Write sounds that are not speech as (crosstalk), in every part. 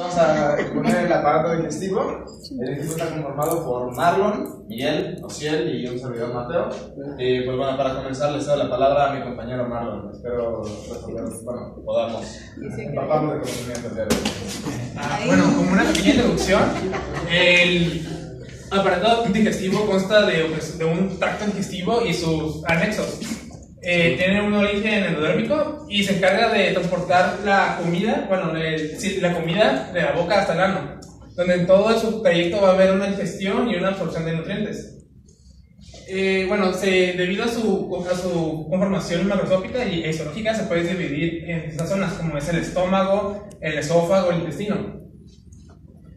Vamos a poner el aparato digestivo. El equipo está conformado por Marlon, Miguel, Ociel y un servidor Mateo. Y pues bueno, para comenzar les doy la palabra a mi compañero Marlon. Espero resolver, bueno, podamos empaparnos de conocimiento de ah, Bueno, como una pequeña introducción, el aparato digestivo consta de, pues, de un tracto digestivo y sus anexos. Eh, tiene un origen endodérmico y se encarga de transportar la comida, bueno, la comida de la boca hasta el ano, donde en todo su trayecto va a haber una digestión y una absorción de nutrientes. Eh, bueno, se, debido a su, a su conformación macroscópica y histológica, se puede dividir en estas zonas, como es el estómago, el esófago, el intestino.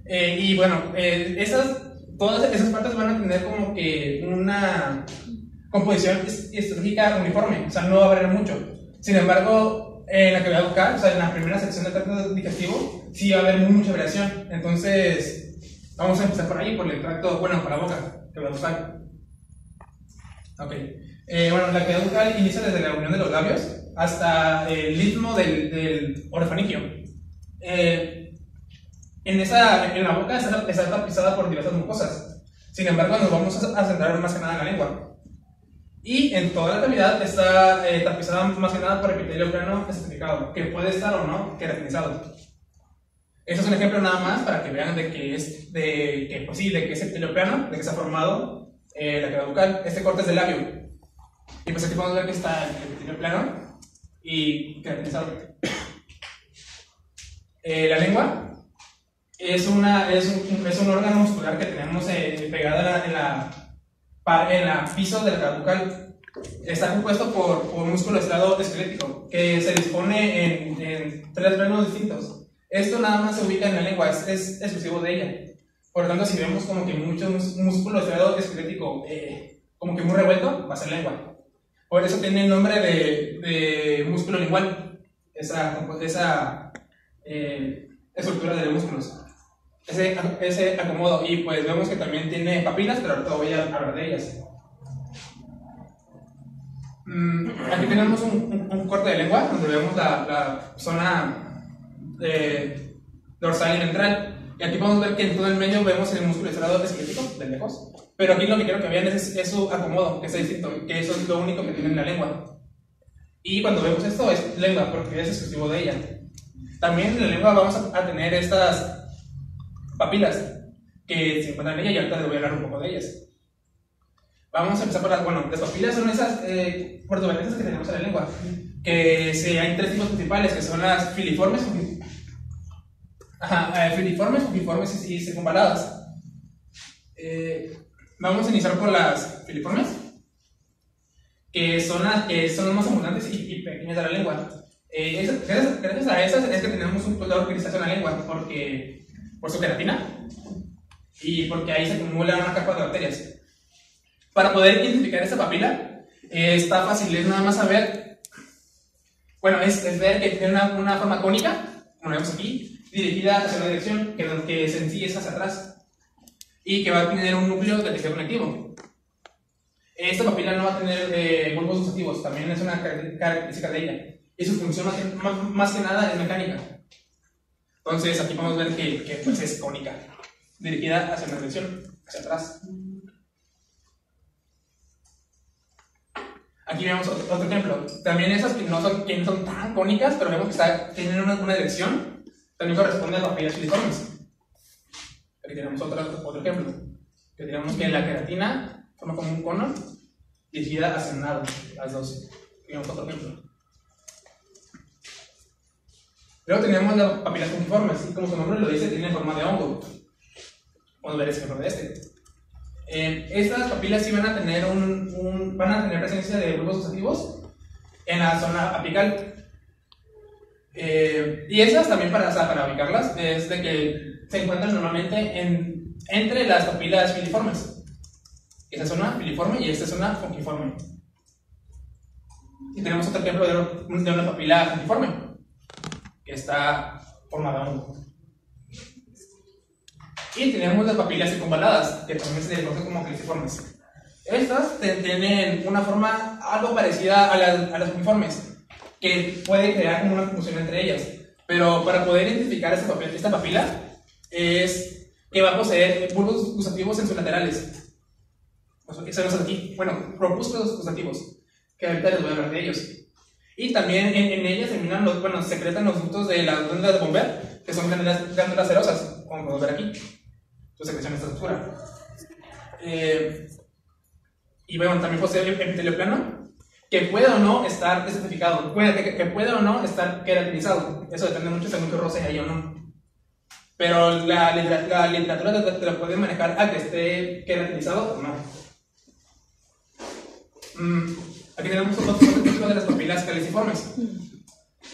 Eh, y bueno, esas, todas esas partes van a tener como que una composición estratégica uniforme, o sea, no va a variar mucho. Sin embargo, en la cavidad bucal, o sea, en la primera sección del tracto digestivo, sí va a haber mucha variación. Entonces, vamos a empezar por ahí, por el tracto, bueno, por la boca, cavidad bucal. Ok. Eh, bueno, la cavidad bucal inicia desde la unión de los labios hasta el ritmo del, del orofaringio. Eh, en, esa, en la boca está, está tapizada por diversas mucosas. Sin embargo, nos vamos a centrar más que nada en la lengua. Y en toda la cavidad está eh, tapizada más que nada por epitelio plano especificado, que puede estar o no queratinizado. Este es un ejemplo nada más para que vean de que es, de que, pues sí, de que es epitelio plano, de que se ha formado eh, la cavidad bucal. Este corte es del labio. Y pues aquí podemos ver que está el epitelio plano y queratinizado. Eh, la lengua es, una, es, un, es un órgano muscular que tenemos pegado en la en el piso del bucal está compuesto por, un músculo estrado esquelético que se dispone en, en tres reinos distintos. Esto nada más se ubica en la lengua, es, exclusivo de ella. Por lo tanto, si vemos como que mucho músculo estrado esquelético eh, como que muy revuelto, va a ser lengua. Por eso tiene el nombre de, de músculo lingual, esa, esa eh, estructura de los músculos ese, ese acomodo. Y pues vemos que también tiene papilas, pero ahorita voy a hablar de ellas. Mm, aquí tenemos un, un, corte de lengua donde vemos la, la zona dorsal y ventral. Y aquí podemos ver que en todo el medio vemos el músculo estrado esquelético de lejos. Pero aquí lo que quiero que vean es, es, su acomodo, que es distinto, que eso es lo único que tiene en la lengua. Y cuando vemos esto es lengua, porque es exclusivo de ella. También en la lengua vamos a, a tener estas papilas que se encuentran en ella y ahorita les voy a hablar un poco de ellas. Vamos a empezar por las, bueno, las papilas son esas eh, que tenemos en la lengua, que se, hay tres tipos principales, que son las filiformes, ajá, eh, filiformes, fujiformes y, circunvaladas. Eh, vamos a iniciar por las filiformes, que son las que son las más abundantes y, pequeñas de la lengua. Eh, gracias, gracias, a esas es que tenemos un color organización en la lengua, porque por su queratina y porque ahí se acumula una capa de bacterias. Para poder identificar esta papila, eh, está fácil, es nada más saber, bueno, es, ver que tiene una, una, forma cónica, como vemos aquí, dirigida hacia una dirección que, que sencilla es hacia atrás y que va a tener un núcleo de tejido conectivo. Esta papila no va a tener eh, bulbos gustativos, también es una característica de ella. Y su función más, más que nada es mecánica. Entonces aquí podemos ver que, que pues, es cónica, dirigida hacia una dirección, hacia atrás. Aquí vemos otro, ejemplo. También esas que no son, que no son tan cónicas, pero vemos que está, tienen una, una dirección, también corresponde a las papillas filiformes. Aquí tenemos otro, otro ejemplo. Que tenemos que la queratina forma como un cono dirigida hacia un lado, las dos. Tenemos otro ejemplo. Luego tenemos las papilas fungiformes, y como su nombre lo dice, tienen forma de hongo. Vamos a ver ese ejemplo de este. Eh, estas papilas sí van a tener un, un, van a tener presencia de grupos gustativos en la zona apical. Eh, y esas también para, para ubicarlas es de que se encuentran normalmente en, entre las papilas filiformes. Esta zona filiforme y esta zona fungiforme. Y tenemos otro ejemplo de, de una papila fungiforme está formada hongo. Y tenemos las papilas circunvaladas, que también se conocen como crisiformes. Estas tienen una forma algo parecida a las, a las uniformes, que puede crear como una confusión entre ellas. Pero para poder identificar esta papila, es que va a poseer bulbos gustativos en sus laterales. Eso no aquí. Bueno, propúsculos gustativos, que ahorita les voy a hablar de ellos. Y también en, en ellas terminan los, bueno, secretan los ductos de la glándula de Bomber, que son glándulas, glándulas cerosas, como podemos ver aquí. Su secreción está oscura. Eh, y bueno, también posee epitelio plano, que puede o no estar desertificado, puede, que, que, puede o no estar queratinizado. Eso depende mucho según qué roce hay o no. Pero la, la, literatura te, lo puede manejar a que esté queratinizado o no. Mm, aquí tenemos otro tipo de las papilas caliciformes.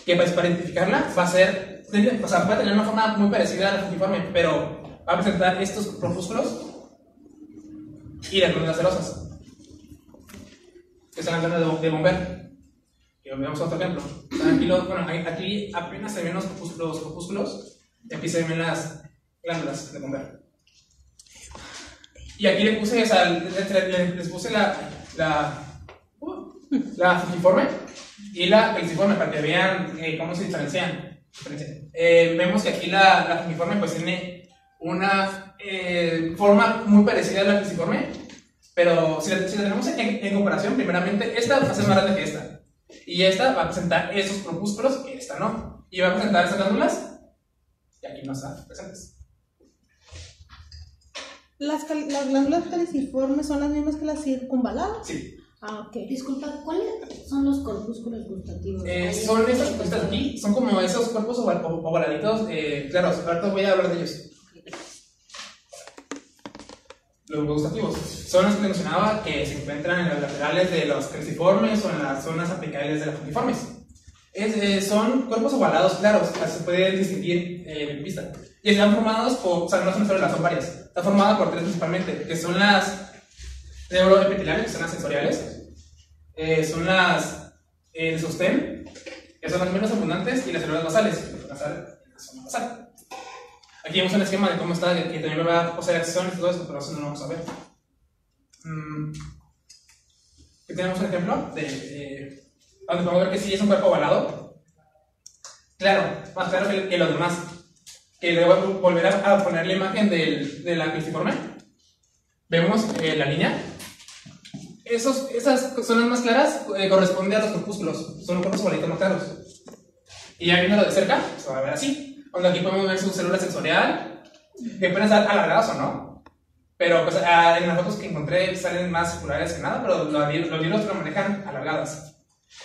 Que pues, para identificarla va a ser, o sea, puede tener una forma muy parecida a la fujiforme, pero va a presentar estos propúsculos y las glándulas cerosas que son las glándulas de, Bomber. Y veamos otro ejemplo. Aquí, lo, bueno, aquí apenas se ven los, los corpúsculos y aquí se ven las glándulas de Bomber. Y aquí le puse, o sea, les, les puse la, la, la fujiforme y la calciforme para que vean eh, cómo se diferencian. Eh, vemos que aquí la, la fujiforme pues tiene una eh, forma muy parecida a la calciforme, pero si la, si la tenemos en, en, comparación, primeramente, esta va a ser más grande que esta. Y esta va a presentar esos propúsculos que esta no. Y va a presentar esas glándulas que aquí no están presentes. ¿Las, las glándulas caliciformes son las mismas que las circunvaladas? Sí. Ah, ok. Disculpa, ¿cuáles son los corpúsculos gustativos? Eh, son estas cositas aquí, son como esos cuerpos ovaladitos. Eh, claro, ahorita voy a hablar de ellos. Los gustativos son los que mencionaba que se encuentran en los laterales de los cruciformes o en las zonas apicales de los cruciformes. Es, eh, son cuerpos ovalados claros, se puede distinguir eh, en vista. Y están formados por, o sea, no son solo las, son varias. Está formada por tres principalmente, que son las neuroepiteliales, que son las sensoriales, eh, son las eh, sostén, que son las menos abundantes, y las células basales, que son basales. Aquí vemos un esquema de cómo está, que, que también va a poseer acciones y todo eso, pero eso no lo vamos a ver. Mm. Aquí tenemos un ejemplo de, de, donde podemos ver que sí es un cuerpo ovalado. Claro, más claro que, que los demás. Que a volver a, a poner la imagen del, de la cristiforme. Vemos eh, la línea. Esos, esas zonas más claras eh, corresponden a los corpúsculos. Son cuerpos ovalitos más claros. Y ya viéndolo de cerca, se va a ver así. Donde aquí podemos ver su célula sensorial, que pueden estar alargadas o no. Pero pues, en las fotos que encontré salen más circulares que nada, pero los libros lo manejan alargadas.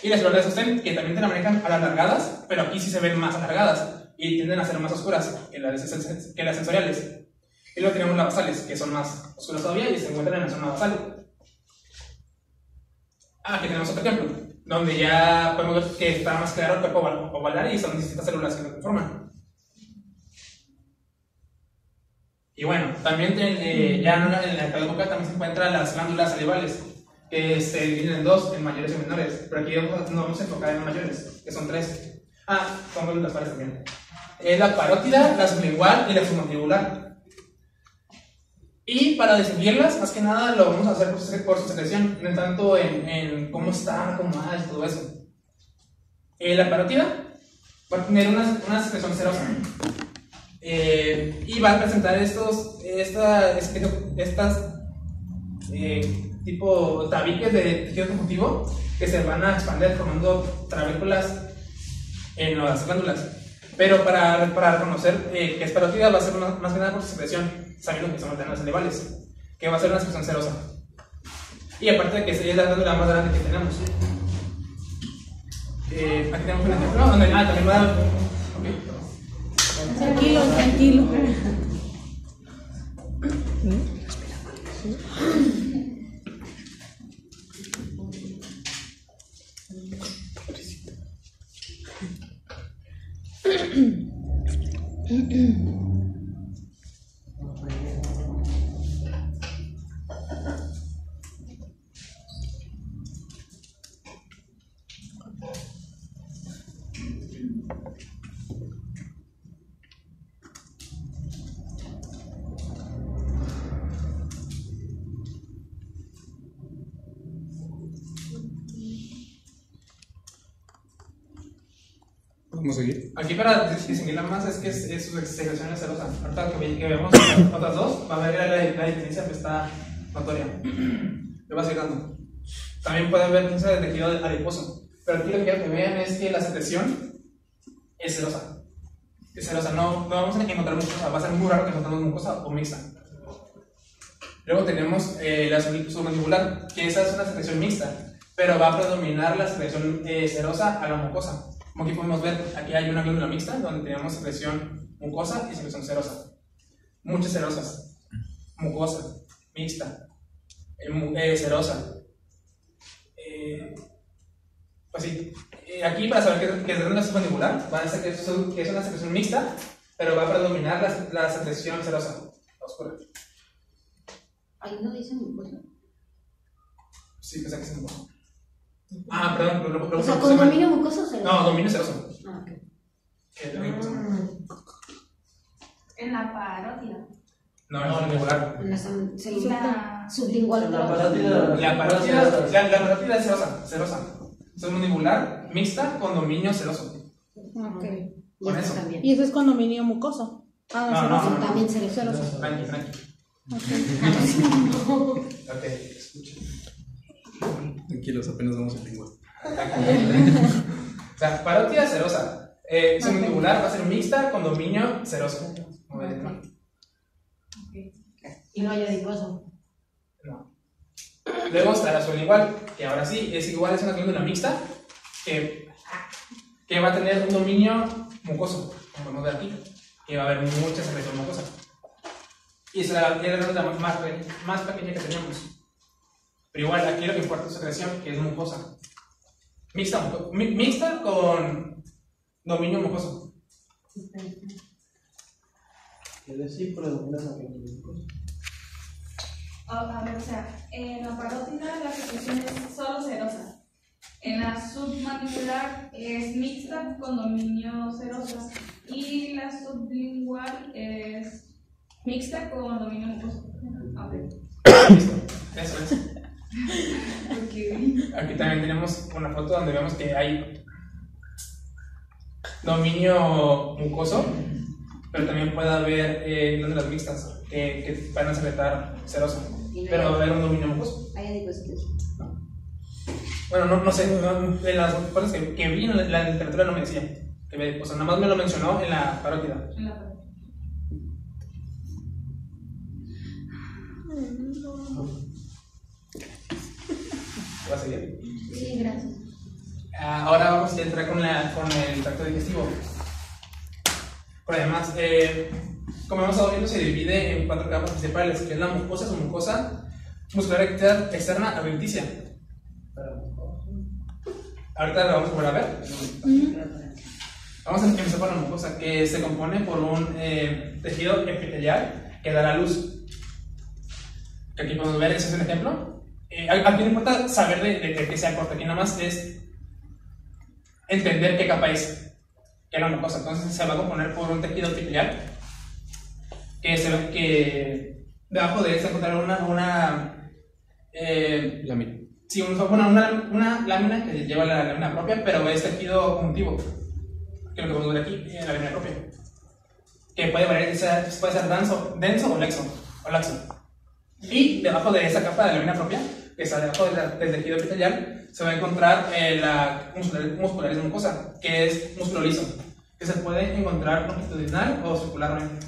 Y las células de sostén, que también te la manejan alargadas, pero aquí sí se ven más alargadas y tienden a ser más oscuras que las, que las sensoriales. Y luego tenemos las basales, que son más oscuras todavía y se encuentran en la zona basal. Ah, aquí tenemos otro ejemplo, donde ya podemos ver que está más claro el cuerpo ovalar y son distintas células que lo conforman. Y bueno, también eh, ya en la, en boca también se encuentran las glándulas salivales, que se dividen en dos, en mayores y menores. Pero aquí vamos, nos vamos a enfocar en mayores, que son tres. Ah, son glándulas pares también. Eh, la parótida, la sublingual y la submandibular. Y para distinguirlas, más que nada lo vamos a hacer por por su secreción, no tanto en, en cómo están, cómo hay, todo eso. Eh, la parótida va a tener una, una secreción cerosa. Eh, y va a presentar estos, esta, este, estas eh, tipo tabiques de tejido conjuntivo que se van a expandir formando trabéculas en las glándulas. Pero para, para reconocer eh, que es parótida va a ser más, más que nada por su secreción, sabiendo que se las animales, que va a ser una expresión celosa. Y aparte de que sería la glándula más grande que tenemos. Eh, aquí tenemos un ejemplo. No, no, ah, también va a dar. Okay. Tranquilo, tranquilo. Aquí para dis- distinguirla más es que es, es su secreción es celosa. Ahorita que, que vemos otras dos, va a ver la, la, la diferencia que está notoria. Le va dando. También puede haber quince de tejido adiposo. Pero aquí lo que quiero que vean es que la secreción es celosa. Es celosa, no, no vamos a encontrar mucosa, va a ser muy raro que encontremos mucosa o mixta. Luego tenemos eh, la sub- submandibular, que esa es una secreción mixta, pero va a predominar la secreción eh, serosa a la mucosa. Como aquí podemos ver, aquí hay una glándula mixta donde tenemos secreción mucosa y secreción serosa. Muchas serosas, mucosa, mixta, eh, serosa. Eh, pues sí, Eh, aquí para saber qué, qué es glándula submandibular, van a ser que es, que es una secreción mixta, pero va a predominar la, la secreción serosa, oscura. Ahí no dicen mucosa. Sí, pensé que se me Ah, perdón, lo, lo, lo- O sea, ¿con dominio mucoso o celoso? No, dominio celoso. Ah, ok. Que es que pasa. En la parótida. No, no. En la sam- se- La- sublingual. La pero- parótida. La parótida, la, la parótida es celosa, celosa. Submandibular mixta con dominio celoso. Ok. Y Con esto eso. también. Y ese es con dominio mucoso. Ah, No, no, no, no. También. Celoso. Tranqui, tranqui. Ok. (laughs) Ok, escucha. Tranquilos, apenas vamos a lengua. (laughs) O sea, parótida celosa. Eh, submandibular va a ser mixta con dominio ven, ¿no? Y no hay adiposo. No. Luego está la sublingual, que ahora sí es igual, es una glándula mixta que, que va a tener un dominio mucoso, como podemos ver aquí, que va a haber mucha secreción mucosa. Y es la, es la más, más pequeña que tenemos. Pero igual, aquí lo que importa es su secreción, que es mucosa. Mixta, mi- mixta con dominio mucoso. Es decir, predomina la mucosa. A, a ver, o sea, en la parótida la secreción es solo serosa. En la submandibular es mixta con dominio serosa. Y la sublingual es mixta con dominio mucoso. A ver. Eso es. Aquí también tenemos una foto donde vemos que hay dominio mucoso, pero también puede haber eh, glándulas mixtas que, que van a secretar serosa, pero va a haber un dominio mucoso. Hay adipositos. Bueno, no, no sé, no, de las cosas que, que vi en la, la literatura no me decía. Que me, o sea, nada más me lo mencionó en la parótida. En la parótida. ¿Va a seguir? Sí, gracias. Ah, Ahora vamos a entrar con, la, con el tracto digestivo. Pero además, eh, como hemos estado viendo, se divide en cuatro capas principales, que es la mucosa, su mucosa, muscular exter- externa, adventicia. Ahorita lo vamos a volver a ver. Vamos a empezar por la mucosa, que se compone por un eh, tejido epitelial que da la luz. Que aquí podemos ver, ese es un ejemplo. Eh, a- aquí no importa saber de, de, de qué sea corta, aquí nada más es entender qué capa es, que es la mucosa. Entonces se va a componer por un tejido epitelial que se ve que debajo de él se encontrará una, una eh, Lámina. Sí, un- una, una, una lámina que lleva la lámina propia, pero es tejido conjuntivo. Que es lo que podemos ver aquí, en la lámina propia. Que puede variar, de puede ser denso, denso o laxo. O laxo. Y debajo de esa capa de lámina propia, que está debajo del tejido epitelial, se va a encontrar eh, la muscular- muscularis mucosa, que es músculo liso, que se puede encontrar longitudinal o circularmente.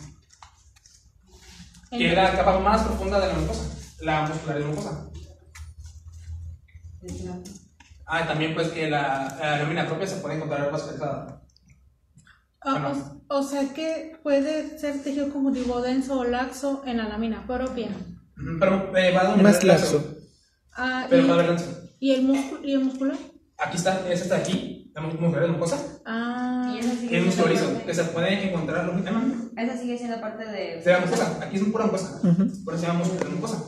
Que es la capa más profunda de la mucosa, la muscularis mucosa. Ah, y también pues que la, la lámina propia se puede encontrar vascularizada. Ah, Bueno. o, o sea que puede ser tejido conjuntivo denso o laxo en la lámina propia. Pero eh, va a dominar Más el laxo, laxo. Ah, Pero y, va a haber denso. ¿y el músculo y el muscular? Aquí está, es esta de aquí, la mu- muscular mucosa, Ah, Y esa sigue es liso, que se puede encontrar parte- Esa sigue siendo parte de. Se llama mucosa, aquí es pura mucosa, por eso se llama muscular mucosa.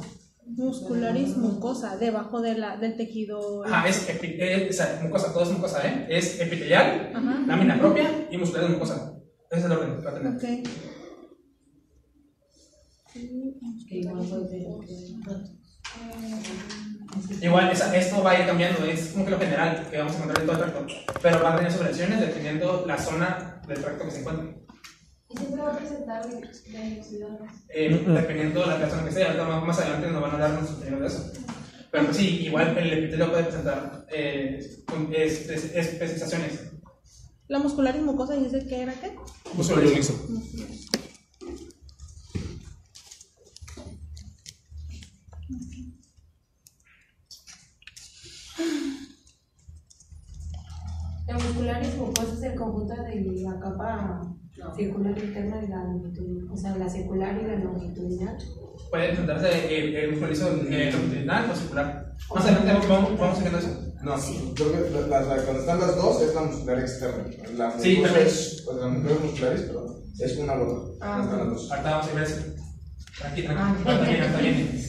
muscularis mucosa, debajo de la, del tejido. Ajá, es, epi- eh, mucosa, todo es mucosa, ¿eh? Es epitelial, Ajá. lámina propia y muscular mucosa. Ese es el orden que va a tener. Igual esa- esto va a ir cambiando, es como que lo general que vamos a encontrar en todo el tracto, pero va a tener sus variaciones dependiendo la zona del tracto que se encuentre. Y siempre va a presentar. Eh, dependiendo de la persona que sea, ahorita más, más adelante nos van a dar nuestros opiniones de eso. Pero pues sí, igual el epitelio puede presentar eh, es- es- especificaciones. La muscular y mucosa dice que era qué? Músculo liso. La muscular es mucosa es el conjunto de la capa circular interna y la longitudinal, o sea, la circular y la longitudinal. Puede presentarse el, el eh, longitudinal o circular. Más adelante vamos, vamos viendo eso. No, creo que la, la- la- cuando están las dos es la muscular externa. La Sí, también. es, pues, la mucosa muscularis, perdón, es una bola. Ah. están las dos. Ahorita vamos a ver eso. Tranqui, tranqui. Ah. Está bien, está (laughs) bien.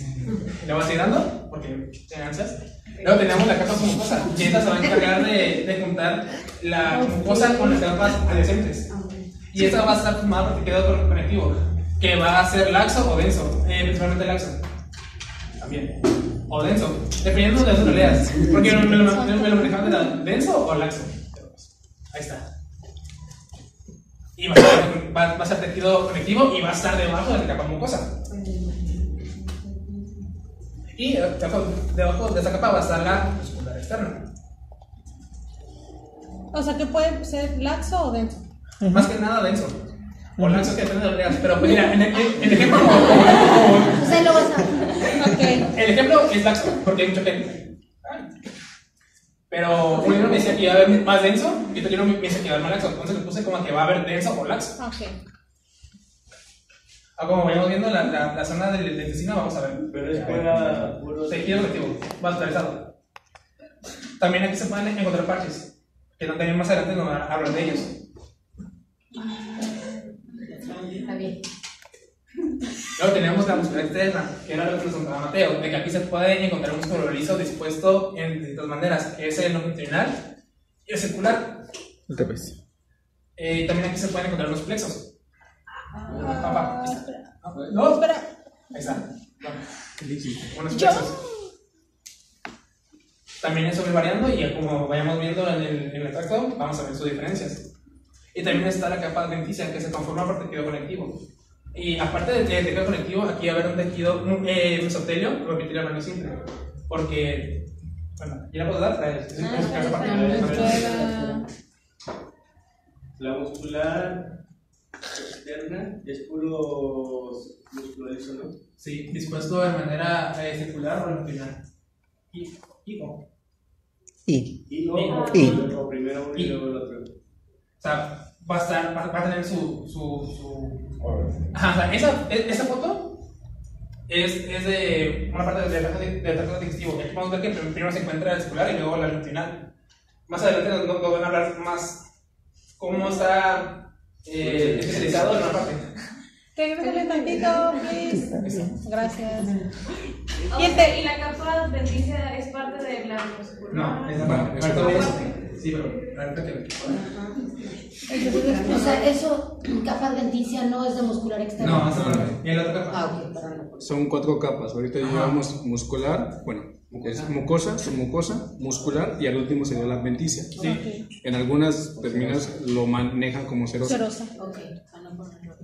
¿Le vas a ir dando? Porque tienen ansias. Luego tenemos la capa mucosa. Y esta se va a encargar de, de juntar la mucosa con las capas adyacentes. Y esta va a estar formada por tejido conectivo, que va a ser laxo o denso, eh, principalmente laxo. También. O denso, dependiendo de lo leas. Porque me me lo, manejaban de la- denso o laxo. Ahí está. Y va a, ser, va, tejido conectivo y va a estar debajo de la capa mucosa. Y debajo, debajo de esa capa va a estar la muscular externa. O sea que puede ser laxo o denso. Más que nada denso. O laxo que depende de leas. Pero pues mira, en el, en el ejemplo como- como- O sea, lo vas a Ok. El ejemplo es laxo, porque hay mucho que. Pero un libro me decía que iba a haber más denso y otro me dice que iba a haber más laxo. Entonces le puse como que va a haber denso o laxo. Ok. Ah, como vayamos viendo la, la, la zona del, intestino, vamos a ver. Pero es para puro. Tejido conectivo, vascularizado. También aquí se pueden encontrar parches, que también más adelante nos hablar de ellos. Está bien. Luego tenemos la muscular externa, que era lo que nos contaba Mateo, de que aquí se puede encontrar un músculo liso dispuesto en distintas maneras, que es el longitudinal y el circular. El trapecio. Eh, también aquí se pueden encontrar los plexos. Papá, ahí está. Ah, No, espera. ahí está. Unos plexos. También eso va variando y como vayamos viendo en el, en el tracto, vamos a ver sus diferencias. Y también está la capa adventicia que se conforma por tejido conectivo. Y aparte del tejido conectivo, aquí va a haber un tejido un, eh, mesotelio o epitelio plano simple. Porque, bueno, ¿ya la puedo dar? Es- es- Ah, es-. La muscular externa es puro músculo liso, ¿no? Sí, dispuesto de manera eh, circular o longitudinal. Y, y o. Y. Y o, Y. o primero uno y luego el otro. O sea, va a, estar, va, va a tener su, su, su Ajá, esa, e- esa foto es, es de una parte del tracto del tracto digestivo. Aquí podemos ver que prim- primero se encuentra el circular y luego la longitudinal. Más adelante nos- nos van a hablar más cómo está eh, especializado en una parte. Regrésale tantito, please. Gracias. O Y el sea, te- y la capa adventicia es parte de la muscular. No, esa Bueno, parte. eso Ahorita voy a. Sí, pero ahorita que. O sea, eso, capa adventicia no es de muscular externa. No, esa parte. Y en la otra capa. Ah, ok, perdón. Son cuatro capas. Ahorita llevamos muscular, bueno, es mucosa, submucosa, muscular y al último sería la adventicia. Sí. En algunas terminas lo manejan como serosa. Cerosa. Ok, ponerlo.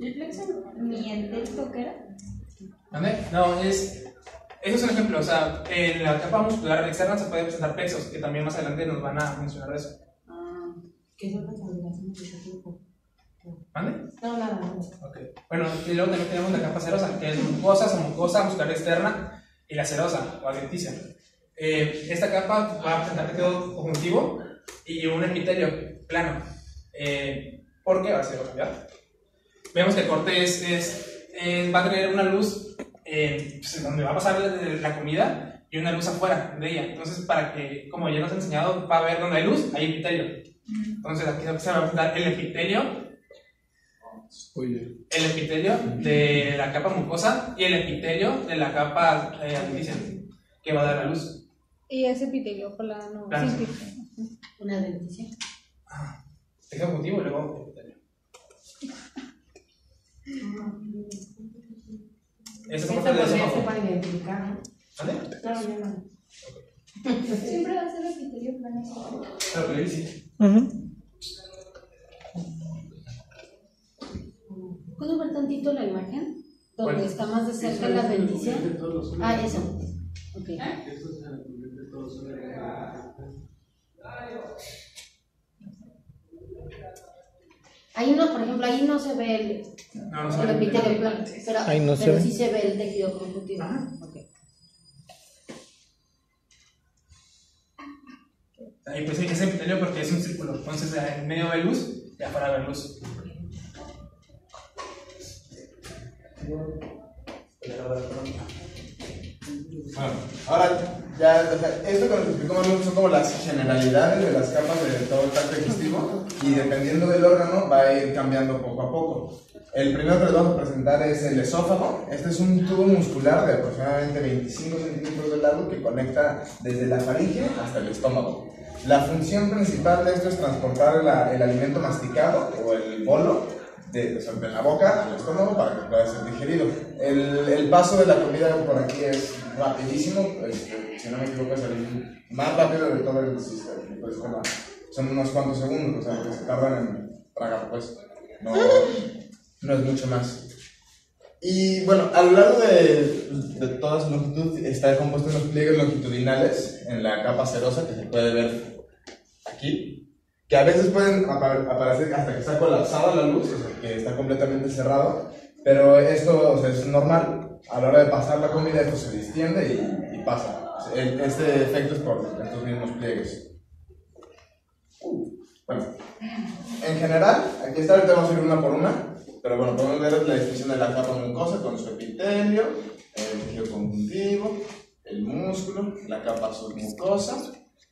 ¿El plexo mientesco qué era? ¿Dónde? No, es. Eso es un ejemplo. O sea, en la capa muscular externa se pueden presentar plexos, que también más adelante nos van a mencionar eso. Ah, ¿Qué de ese tipo? ¿Vale? No, nada, nada. Ok. Bueno, y luego también tenemos la capa serosa, que es mucosa, submucosa, muscular externa y la serosa o adventicia. Eh, esta capa va a presentar tejido conjuntivo y un epitelio plano. Eh, ¿Por qué? Ahora sí lo voy a cambiar. Vemos que el corte es, es- eh, va a tener una luz eh, pues, donde va a pasar la, la comida y una luz afuera de ella. Entonces, para que, como ya nos ha enseñado, va a ver donde hay luz, hay epitelio. Entonces, aquí se va a presentar el epitelio el epitelio de la capa mucosa y el epitelio de la capa eh, que va a dar la luz. Y ese epitelio plano. Plano. Sí, sí. Una dentición. Tejido conjuntivo y luego epitelio. Eso como el ser esófago. para identificar, ¿no? ¿Vale? Claro, ya no. Siempre va a ser epitelio plano. Claro, pero ahí sí. ¿Puedo ver tantito la imagen? Donde ¿Cuál? está más de cerca la bendición. Ah, esa. Ok. Ahí no, por ejemplo, ahí no se ve el, No, no se el ve. epitelio plano, pero, Ahí no se pero ve. sí se ve el tejido conjuntivo. Ok. Ahí pues es epitelio porque es un círculo. Entonces en medio ve luz y afuera ve luz. Bueno, ahora ya, esto que nos explicó Manu son como las generalidades de las capas de todo el tracto digestivo y dependiendo del órgano va a ir cambiando poco a poco. El primero que les vamos a presentar es el esófago. Este es un tubo muscular de aproximadamente 25 centímetros de largo que conecta desde la faringe hasta el estómago. La función principal de esto es transportar la- el alimento masticado o el bolo de, o sea, de la boca al estómago para que pueda ser digerido. El, el paso de la comida por aquí es rapidísimo, este, si no me equivoco es el más rápido de todo el sistema. sistema. Son unos cuantos segundos, o sea, que se tardan en tragar, pues. No, no es mucho más. Y bueno, a lo largo de, de toda su longitud está compuesto en los pliegues longitudinales en la capa serosa que se puede ver aquí, que a veces pueden apa- aparecer hasta que está colapsada la luz, o sea, que está completamente cerrado, pero esto o sea, es normal. A la hora de pasar la comida esto se distiende y, y pasa. El- Este efecto es por estos mismos pliegues. Bueno, en general, aquí está, ahorita vamos a ir una por una, pero bueno, podemos ver la distinción de la capa mucosa con su epitelio, el tejido conjuntivo, el músculo, la capa submucosa,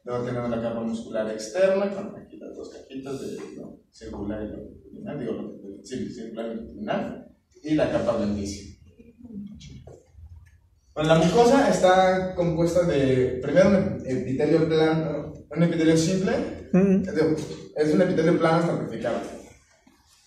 luego tenemos la capa muscular externa, con aquí las dos cajitas de ¿no? circular y longitudinal, digo, sí, circular y longitudinal, y la capa adventicia. Bueno, la mucosa está compuesta de, primero, un epitelio plano, un epitelio simple, es de- es un epitelio plano estratificado.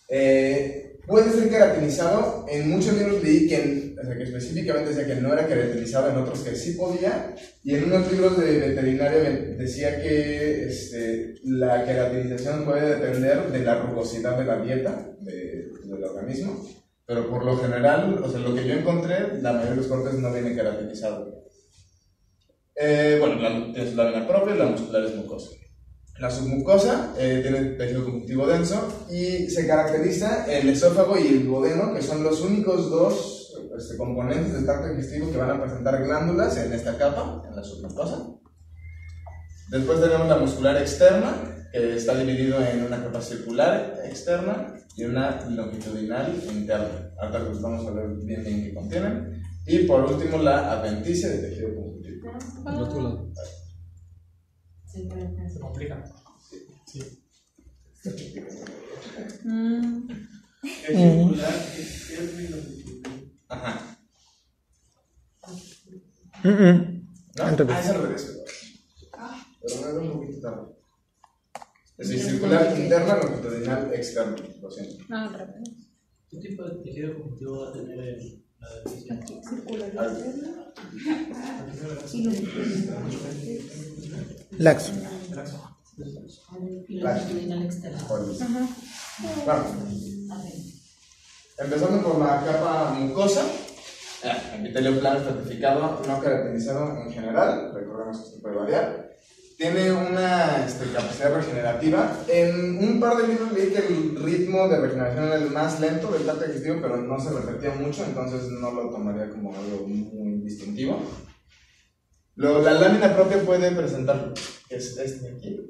Eh, puede ser queratinizado, en muchos libros leí que, o sea, que específicamente decía que no era queratinizado, en otros que sí podía, y en unos libros de veterinaria decía que este, la queratinización puede depender de la rugosidad de la dieta de- del organismo, pero por lo general, o sea, lo que yo encontré, la mayoría de los cortes no viene queratinizado. Eh, bueno, la, tiene su lámina propia y la muscular es mucosa. La submucosa eh, tiene tejido conjuntivo denso y se caracteriza el esófago y el duodeno, que son los únicos dos este, componentes del tracto digestivo que van a presentar glándulas en esta capa, en la submucosa. Después tenemos la muscular externa, que está dividido en una capa circular externa y una longitudinal interna. Ahorita les vamos a ver bien bien qué contienen. Y por último, la adventicia de tejido conjuntivo. Al otro lado. Se complica. Mm, Es circular, externo y longitudinal. Ajá. Mm, mm. ¿No? Ah, es al revés. Pero me veo un poquito tarde. Es decir, circular interna, longitudinal externa. Lo siento. no, al revés. ¿Qué tipo de tejido conjuntivo va a tener el- adhesión? Laxo. Y. Bueno, empezando por la capa mucosa, eh, epitelio plano estratificado, no caracterizado en general, recordemos que esto puede variar. Tiene una este, capacidad regenerativa. En un par de libros leí que el ritmo de regeneración era el más lento del tracto digestivo, pero no se repetía mucho, entonces no lo tomaría como algo muy distintivo. Luego, la lámina propia puede presentar, que es este aquí,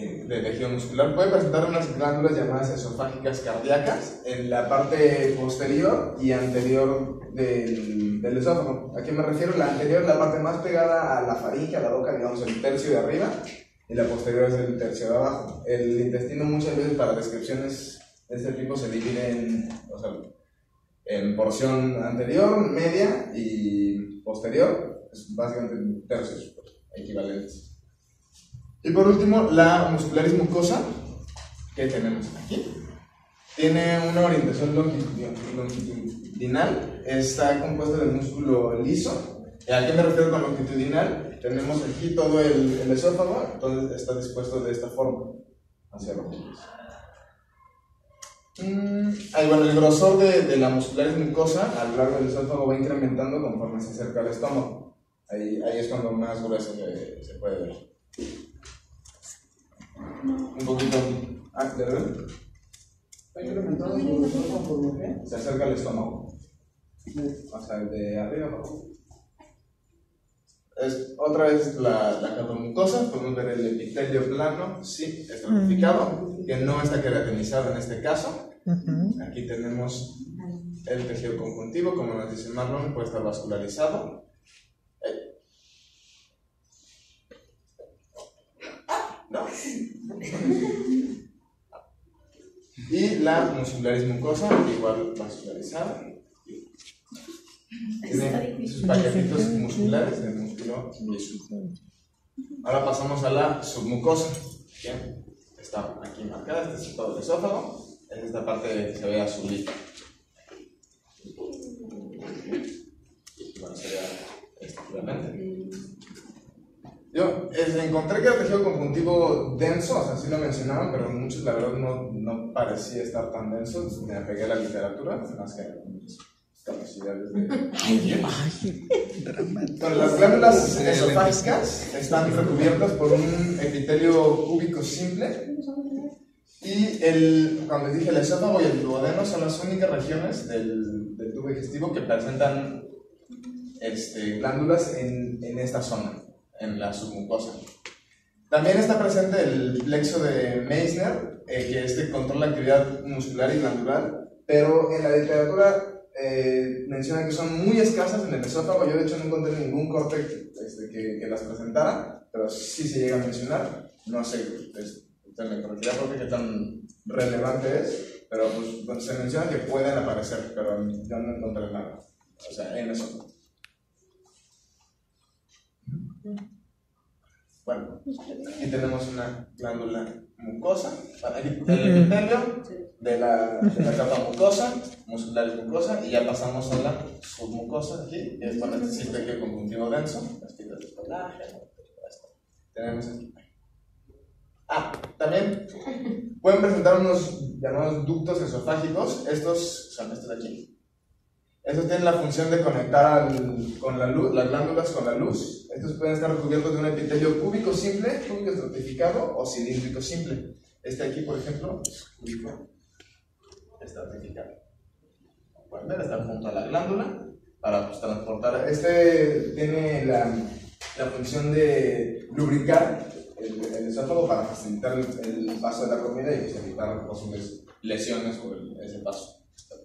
de tejido muscular puede presentar unas glándulas llamadas esofágicas cardíacas en la parte posterior y anterior del, del esófago. ¿A qué me refiero? La anterior, la parte más pegada a la faringe, a la boca, digamos el tercio de arriba, y la posterior es el tercio de abajo. El intestino muchas veces para descripciones de este tipo se divide en, o sea, en porción anterior, media y posterior, es básicamente tercios equivalentes. Y por último, la muscularis mucosa, que tenemos aquí. Tiene una orientación longitud- longitudinal, está compuesta de músculo liso. ¿Y ¿A qué me refiero con longitudinal? Tenemos aquí todo el, el esófago, entonces está dispuesto de esta forma, hacia abajo. Mm, ahí, bueno, el grosor de, de la muscularis mucosa a lo largo del esófago va incrementando conforme se acerca al estómago. Ahí, ahí es cuando más grueso se, se puede ver. Un poquito. Ah, ¿de verdad? ¿Está incrementado por qué? Se acerca al estómago. O sea, el de arriba abajo. Es, otra vez la, la capa mucosa, podemos ver el epitelio plano, sí, estratificado, que no está queratinizado en este caso. Aquí tenemos el tejido conjuntivo, como nos dice Marlon, puede estar vascularizado. Eh. No. Y la muscularis mucosa, igual vascularizada. Tiene sus paquetitos musculares del músculo liso. Ahora pasamos a la submucosa. Bien, está aquí marcada, este es todo el esófago. Es esta parte que se ve azulita. Bueno, sería esto, obviamente. Yo eh, encontré que era tejido conjuntivo denso, o sea, sí lo mencionaban, pero muchos la verdad no, no parecía estar tan denso. Me apegué a la literatura, más que capacidades de. (laughs) Bueno, las glándulas esofágicas están recubiertas por un epitelio cúbico simple. Y el, cuando les dije el esófago y el duodeno son las únicas regiones del, del tubo digestivo que presentan este, glándulas en, en esta zona, en la submucosa. También está presente el plexo de Meissner, eh, que este controla la actividad muscular y glandular, pero en la literatura eh, mencionan que son muy escasas en el esófago. Yo, de hecho, no encontré ningún corte este, que, que las presentara, pero sí se llega a mencionar. No sé, es, en la ecología propia qué tan relevante es, pero pues, bueno, se menciona que pueden aparecer, pero yo no encontré nada. O sea, en eso. Bueno, aquí tenemos una glándula mucosa, aquí el epitelio de la, de la capa mucosa, muscular mucosa, y ya pasamos a la submucosa aquí, que es necesita el conjuntivo denso, las fibras de colágeno. Tenemos aquí. Ah, también pueden presentar unos llamados ductos esofágicos, estos son estos de aquí. Estos tienen la función de conectar al- con la luz, las glándulas con la luz. Estos pueden estar recubiertos de un epitelio cúbico simple, cúbico estratificado o cilíndrico simple. Este aquí, por ejemplo, es cúbico estratificado. Como Pueden ver, está junto a la glándula para pues, transportar. Este tiene la, la función de lubricar el, el esófago para facilitar el, el paso de la comida y pues, evitar posibles lesiones por el- ese paso. Está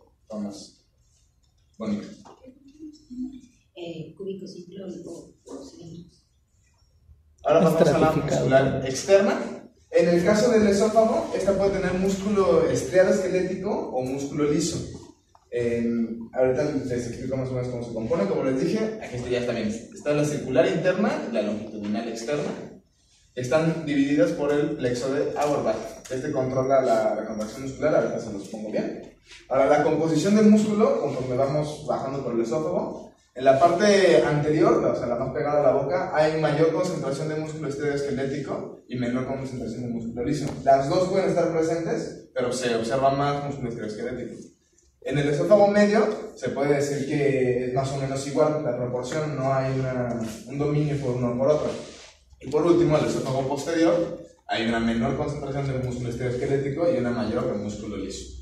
bonito. Eh, cúbico simple o o cilindros. Ahora pasamos a la muscular externa. En el caso del esófago, esta puede tener músculo estriado esquelético o músculo liso. Eh, ahorita les explico más o menos cómo se compone. Como les dije, aquí ya está bien. Está la circular interna la longitudinal externa. Están divididas por el plexo de Auerbach. Este controla la, contracción muscular. Ahorita se los pongo bien. Ahora, la composición del músculo, conforme vamos bajando por el esófago, en la parte anterior, o sea, la más pegada a la boca, hay mayor concentración de músculo esquelético y menor concentración de músculo liso. Las dos pueden estar presentes, pero se observa más músculo esquelético. En el esófago medio se puede decir que es más o menos igual la proporción, no hay una- un dominio por uno por otro. Y por último, el esófago posterior, hay una menor concentración de músculo esquelético y una mayor de músculo liso.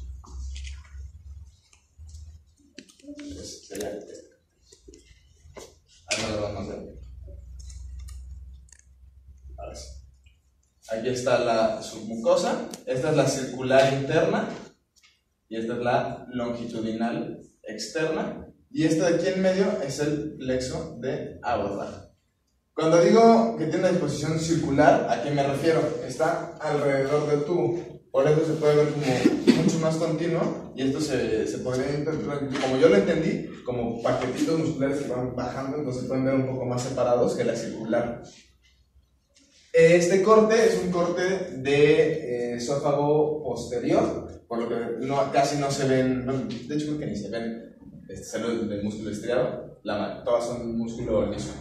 Aquí está la submucosa, esta es la circular interna y esta es la longitudinal externa. Y esta de aquí en medio es el plexo de Auerbach. Cuando digo que tiene una disposición circular, ¿a qué me refiero? Está alrededor del tubo. Por eso se puede ver como mucho más continuo y esto se, se podría interpretar, como yo lo entendí, como paquetitos musculares que van bajando, entonces pueden ver un poco más separados que la circular. Este corte es un corte de eh, esófago posterior, por lo que no, casi no se ven, de hecho creo que ni se ven este, del músculo estriado, todas son músculo liso.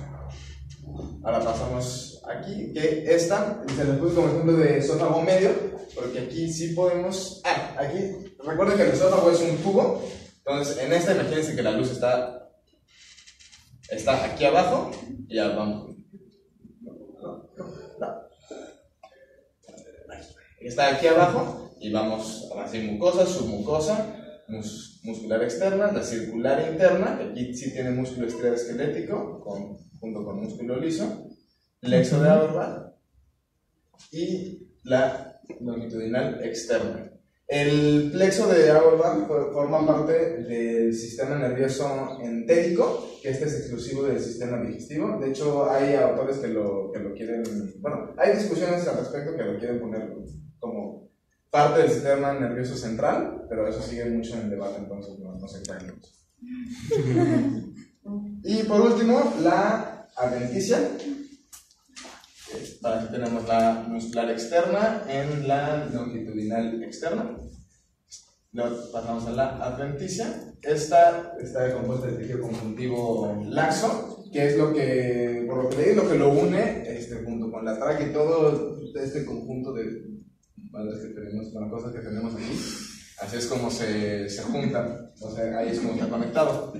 Ahora pasamos aquí, que esta se le puse como ejemplo de esófago medio, porque aquí sí podemos. Ah, aquí, recuerden que el esófago es un tubo, entonces en esta imagínense que la luz está, está aquí abajo, y ya vamos. Está aquí abajo, y vamos a la mucosa, submucosa, mus- muscular externa, la circular interna, que aquí sí tiene músculo esquelético, con, junto con músculo liso, lexo de Auerbach y la longitudinal externa. El plexo de Auerbach fo- forma parte del sistema nervioso entérico, que este es exclusivo del sistema digestivo. De hecho, hay autores que lo, que lo quieren, bueno, hay discusiones al respecto que lo quieren poner como parte del sistema nervioso central, pero eso sigue mucho en debate, entonces no, no se crean mucho. (laughs) Y por último, la adventicia. Aquí tenemos la muscular externa en la longitudinal externa. Luego pasamos a la adventicia. Esta está compuesta de tejido conjuntivo laxo, que es lo que, por lo que leí, lo que lo une este, junto con la tráquea y todo este conjunto de que tenemos, bueno, cosas que tenemos aquí. Así es como se, se juntan, o sea, ahí es como está conectado.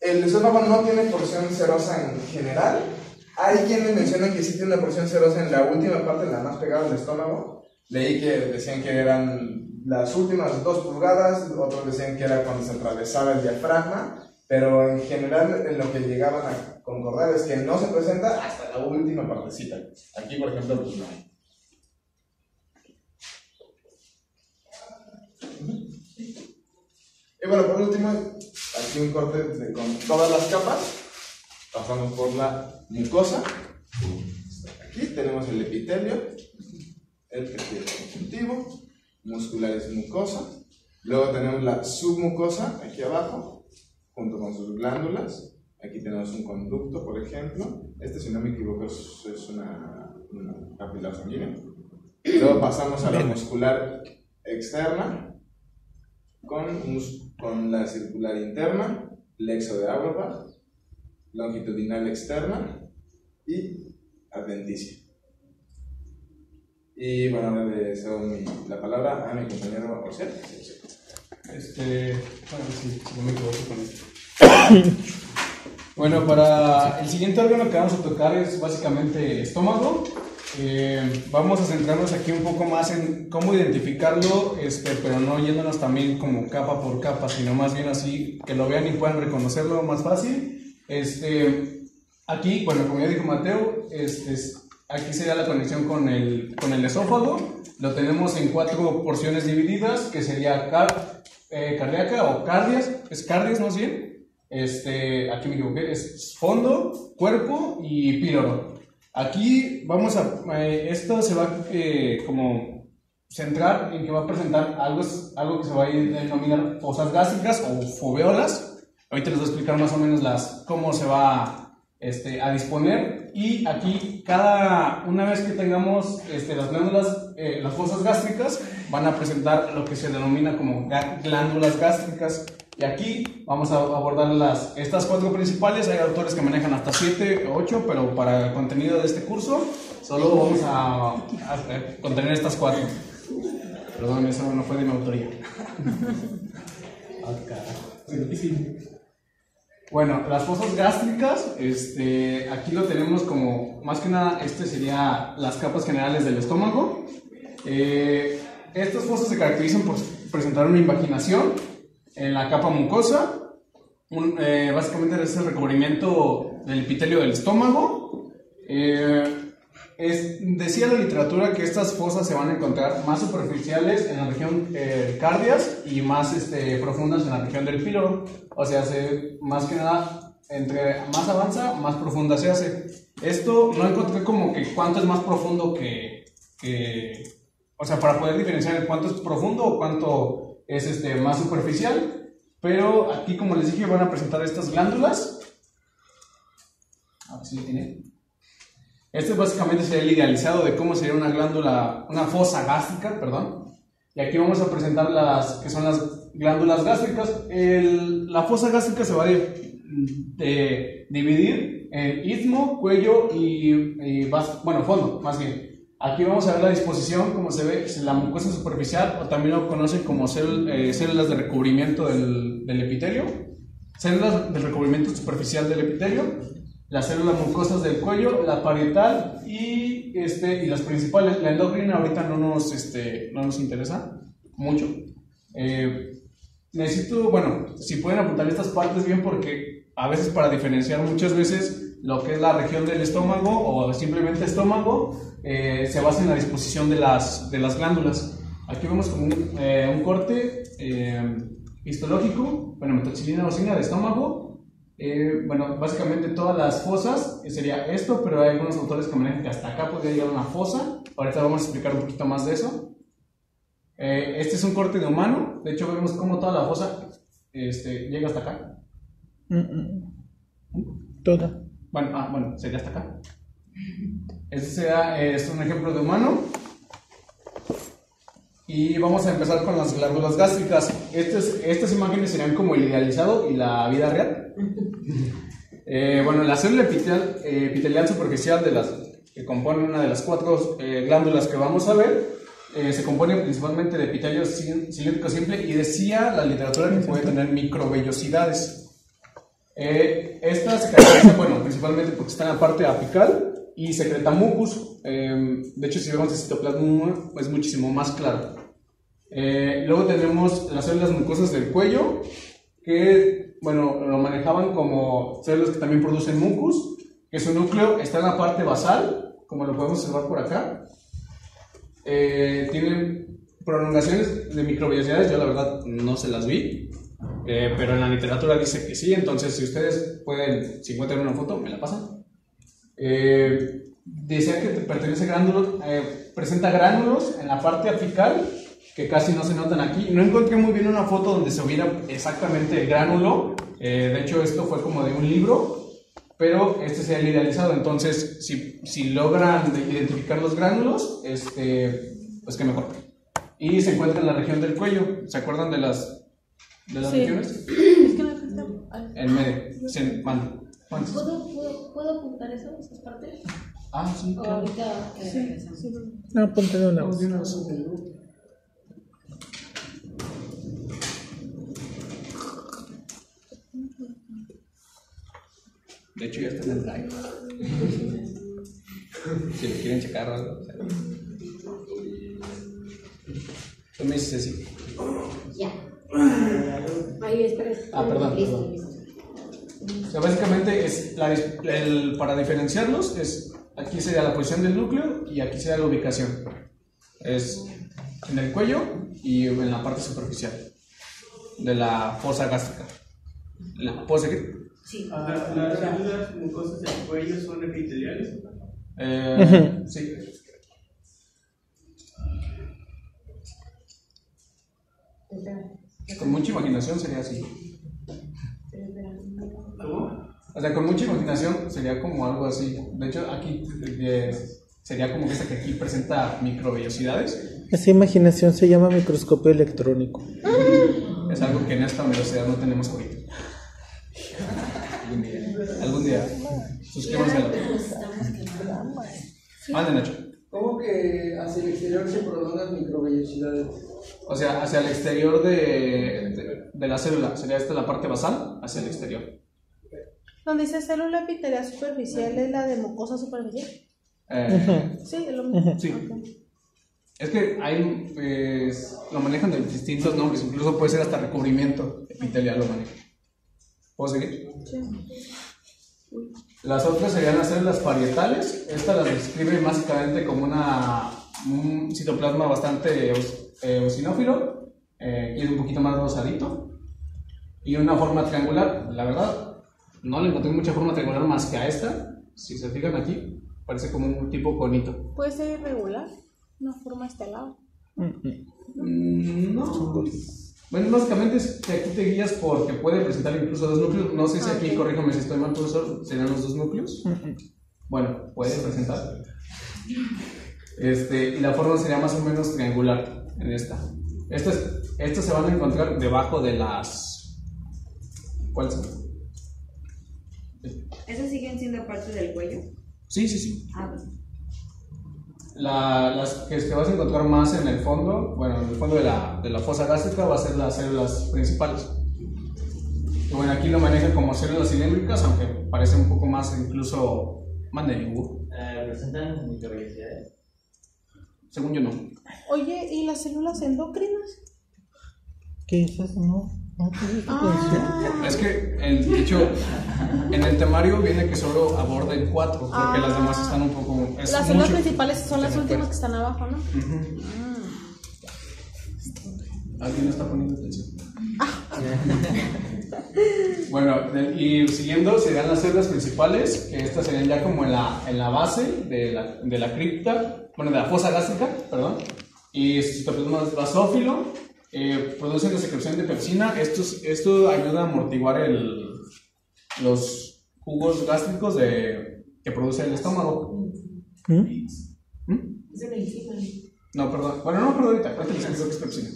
El esófago no tiene porción serosa en general. Hay quienes mencionan que sí tiene una porción serosa en la última parte, la más pegada al estómago. Leí que decían que eran las últimas dos pulgadas, otros decían que era cuando se atravesaba el diafragma, pero en general en lo que llegaban a concordar es que no se presenta hasta la última partecita. Aquí, por ejemplo, pues no. Y bueno, por último, aquí un corte de- con todas las capas. Pasamos por la mucosa. Aquí tenemos el epitelio, el tejido conjuntivo, musculares mucosa. Luego tenemos la submucosa aquí abajo, junto con sus glándulas. Aquí tenemos un conducto, por ejemplo. Este, si no me equivoco, es, una, una capilar sanguínea. Luego pasamos a la muscular externa, con, mus- con la circular interna, lexo de Auerbach, longitudinal externa y adventicia. Y bueno, ahora le cedo la palabra a mi compañero José. Este, bueno, sí, no me equivoco con esto. Bueno, para el siguiente órgano que vamos a tocar es básicamente el estómago. Eh, vamos a centrarnos aquí un poco más en cómo identificarlo, este, pero no yéndonos también como capa por capa, sino más bien así que lo vean y puedan reconocerlo más fácil. Este, aquí, bueno, como ya dijo Mateo, este, es- aquí sería la conexión con el, con el esófago. Lo tenemos en cuatro porciones divididas, que sería car- eh, cardíaca o cardias, es cardias más bien. Este, aquí me equivoqué, es fondo, cuerpo y píloro. Aquí vamos a, eh, esto se va eh, como centrar en que va a presentar algo, algo que se va a denominar fosas gástricas o foveolas. Ahorita les voy a explicar más o menos las, cómo se va este, a disponer. Y aquí, cada, una vez que tengamos este, las glándulas, eh, las fosas gástricas, van a presentar lo que se denomina como glándulas gástricas. Y aquí vamos a abordar las, estas cuatro principales. Hay autores que manejan hasta 7 o 8, pero para el contenido de este curso, solo vamos a, a- contener estas cuatro. Perdón, eso no fue de mi autoría. (laughs) Bueno, las fosas gástricas, este, aquí lo tenemos como, más que nada, este sería las capas generales del estómago. Eh, estas fosas se caracterizan por presentar una invaginación en la capa mucosa. Un- eh, básicamente es el recubrimiento del epitelio del estómago. Eh, es- decía la literatura que estas fosas se van a encontrar más superficiales en la región eh, cardias y más este, profundas en la región del píloro. O sea, se, más que nada, entre más avanza, más profunda se hace. Esto no encontré como que cuánto es más profundo que, que o sea, para poder diferenciar en cuánto es profundo o cuánto es este, más superficial. Pero aquí, como les dije, van a presentar estas glándulas. A ver si tiene. Este básicamente sería el idealizado de cómo sería una glándula, una fosa gástrica, perdón. Y aquí vamos a presentar las que son las glándulas gástricas. La fosa gástrica se va a dividir en istmo, cuello y, bueno, fondo, más bien. Aquí vamos a ver la disposición, como se ve, la mucosa superficial, o también lo conocen como eh, células de recubrimiento del, del epitelio. Células del recubrimiento superficial del epitelio, las células mucosas del cuello, la parietal y, este, y las principales. La endocrina ahorita no nos, este, no nos interesa mucho. Eh, necesito, bueno, si pueden apuntar estas partes bien porque a veces para diferenciar muchas veces lo que es la región del estómago o simplemente estómago eh, se basa en la disposición de las, de las glándulas. Aquí vemos como un, eh, un corte eh, histológico, bueno, metoxilina ocina de estómago. Eh, bueno, básicamente todas las fosas sería esto, pero hay algunos autores que manejan que hasta acá podría llegar una fosa. Ahorita vamos a explicar un poquito más de eso. Este es un corte de humano, de hecho vemos cómo toda la fosa este, llega hasta acá. Toda. Bueno, ah, bueno, sería hasta acá. Este sea, eh, es un ejemplo de humano. Y vamos a empezar con las glándulas gástricas. Estas, estas imágenes serían como el idealizado y la vida real. Eh, bueno, la célula epitelial, eh, epitelial superficial de las, que compone una de las cuatro eh, glándulas que vamos a ver eh, se compone principalmente de epitelio cil- cilíndrico simple y decía la literatura que puede tener microvellosidades. Eh, esta se caracteriza, bueno, principalmente porque está en la parte apical y secreta mucus. Eh, de hecho, si vemos el citoplasma, es muchísimo más claro. Eh, luego tenemos las células mucosas del cuello, que, bueno, lo manejaban como células que también producen mucus, que su núcleo está en la parte basal, como lo podemos observar por acá. Eh, tienen prolongaciones de microvellosidades, yo la verdad no se las vi, eh, pero en la literatura dice que sí, entonces si ustedes pueden, si encuentran una foto, me la pasan. Eh, decía que pertenece gránulos, eh, presenta gránulos en la parte apical que casi no se notan aquí. No encontré muy bien una foto donde se viera exactamente el gránulo. eh, de hecho, esto fue como de un libro, pero este sería el idealizado. Entonces, si, si logran de- identificar los gránulos, este, pues qué mejor. Y se encuentra en la región del cuello. ¿Se acuerdan de las, de las Sí. regiones? (clears throat) Es que no a- En medio. Sí, mando. ¿Cuántos? ¿Puedo, puedo, ¿Puedo apuntar eso, esas partes? Ah, sí, O claro. ahorita Sí, sí. No, ponte de una vez. de una vez. De hecho, ya está en el drive. (laughs) si lo quieren checar o algo. Tú me dices así. Ya. Ahí, espera. Ah, perdón, Listo, perdón. listo. O sea, básicamente es la dis- el- para diferenciarlos es aquí sería la posición del núcleo y aquí sería la ubicación. Es en el cuello y en la parte superficial de la fosa gástrica. La, ¿Puedo seguir? Sí. Ah, Las células mucosas del cuello son epiteliales. Eh, sí. Con mucha imaginación sería así. ¿Cómo? O sea, con mucha imaginación sería como algo así. De hecho, aquí eh, sería como esta que aquí presenta microvellosidades. Esa imaginación se llama microscopio electrónico. Es algo que en esta universidad no tenemos ahorita. Algún día. Algún día. Suscríbanse a la. Mande, Nacho. ¿Cómo que hacia el exterior se prolongan microvellosidades? O sea, hacia el exterior de, de, de la célula. Sería esta la parte basal, hacia el exterior. Donde dice célula epitelial superficial es la de mucosa superficial. Eh, Sí, es lo mismo. Sí. Es que hay, pues, lo manejan de distintos nombres, incluso puede ser hasta recubrimiento epitelial lo manejan. ¿Puedo seguir? Sí. Las otras serían las células parietales. Esta las describe básicamente como una, un citoplasma bastante eh, eosinófilo eh, y es un poquito más rosadito. Y una forma triangular. La verdad, no le encontré mucha forma triangular más que a esta. Si se fijan aquí, parece como un tipo conito. Puede ser irregular, una forma estelar. Mm, No. Bueno, básicamente es que aquí te guías porque puede presentar incluso dos núcleos. No sé si aquí, Ah, ok. corríjame si estoy mal, profesor, serían los dos núcleos. Bueno, puede presentar. Este, y la forma sería más o menos triangular en esta. Estas, estas se van a encontrar debajo de las. ¿Cuáles son? ¿Esas siguen siendo parte del cuello? Sí, sí, sí. Ah, pues. La- las que te vas a encontrar más en el fondo, bueno, en el fondo de la, de la fosa gástrica va a ser las células principales. Y bueno, aquí lo manejan como células cilíndricas, aunque parece un poco más incluso más de Hugo. ¿Presentan microvellosidades? Según yo no. Oye, ¿y las células endocrinas? ¿Qué es eso? No. no. Ah. Es que, el, de hecho, en el temario viene que solo aborden cuatro, porque Ah. las demás están un poco... es Las células principales son las últimas que están abajo, ¿no? Ujú. ¿Alguien no está poniendo atención? (laughs) bueno, y siguiendo serían las células principales, que estas serían ya como en la, en la base de la, de la cripta, bueno, de la fosa gástrica, perdón. Y su citoplasma es basófilo, eh, producen la secreción de pepsina. Esto, es- esto ayuda a amortiguar el, los jugos gástricos de, que produce el estómago. ¿Mm? Enzima. No, perdón. Bueno, no, perdón, ahorita. Ahorita les explico qué es pepsina.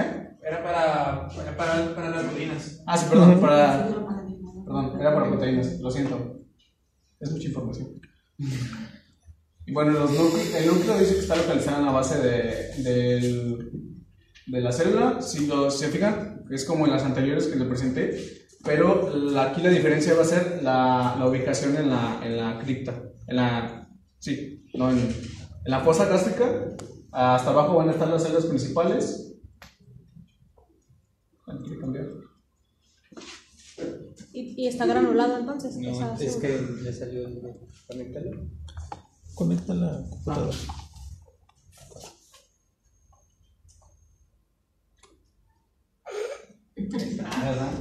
¿Eh? Era para, para, para, las proteínas. Ah, sí, perdón, para. Perdón, era para proteínas, lo siento. Es mucha información. Y bueno, los núcleos- el núcleo dice que está localizado en la base de, del- de la célula. Si lo, se fijan, es como en las anteriores que les presenté, pero la- aquí la diferencia va a ser la, la ubicación en la, en la cripta. En la, sí, no, en, en la fosa gástrica. Hasta abajo van a estar las células principales. ¿Alguien quiere cambiar? Y, y está granulado entonces. es que le salió el conectalo. Conecta la computadora. ¿verdad?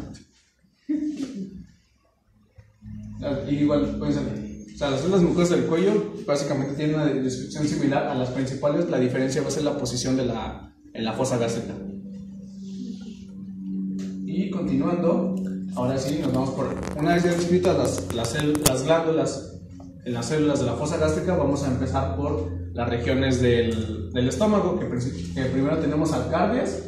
Ah, y igual, ser. O sea, las células mucosas del cuello básicamente tienen una descripción similar a las principales. La diferencia va a ser la posición de la, en la fosa gástrica. Y continuando, ahora sí, nos vamos por. Una vez ya descritas las, las, las glándulas en las células de la fosa gástrica, vamos a empezar por las regiones del, del estómago, que, que primero tenemos alcardias,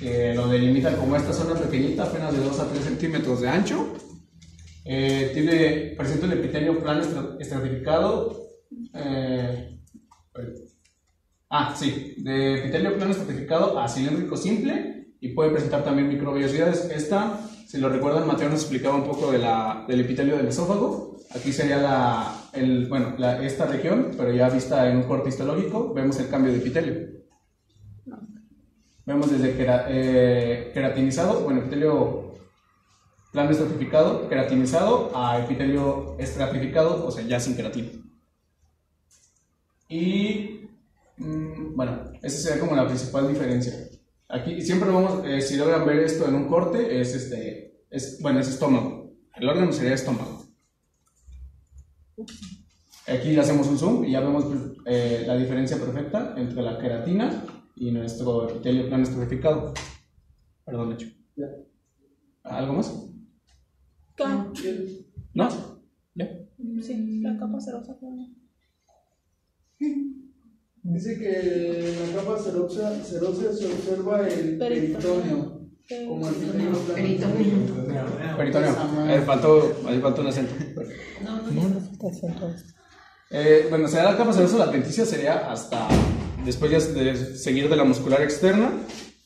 que lo delimitan como esta zona pequeñita, apenas de 2 a 3 centímetros de ancho. Eh, tiene, presenta el epitelio plano estra- estratificado. eh, ah, sí, de epitelio plano estratificado a cilíndrico simple y puede presentar también microvellosidades. Esta, si lo recuerdan, Mateo nos explicaba un poco de la, del epitelio del esófago. Aquí sería la, el, bueno, esta región, pero ya vista en un corte histológico, vemos el cambio de epitelio. Vemos desde quera- eh, queratinizado, bueno, epitelio plano estratificado, queratinizado, a epitelio estratificado, o sea, ya sin queratina. Y, mm, bueno, esa sería como la principal diferencia. Aquí siempre vamos, eh, si logran ver esto en un corte, es este, es, bueno, es estómago. El órgano sería estómago. Aquí le hacemos un zoom y ya vemos eh, la diferencia perfecta entre la queratina y nuestro epitelio plano estratificado. Perdón, hecho. ¿Algo más? ¿No? ¿Ya? Sí, la capa cerosa. (laughs) Dice que en la capa serosa, serosa se observa el peritoneo. Como el peritoneo. Peritoneo. Eh, faltó, ahí faltó un acento. No, no está acento. Eh, bueno, será la capa serosa la adventicia sería hasta después ya de seguir de la muscular externa,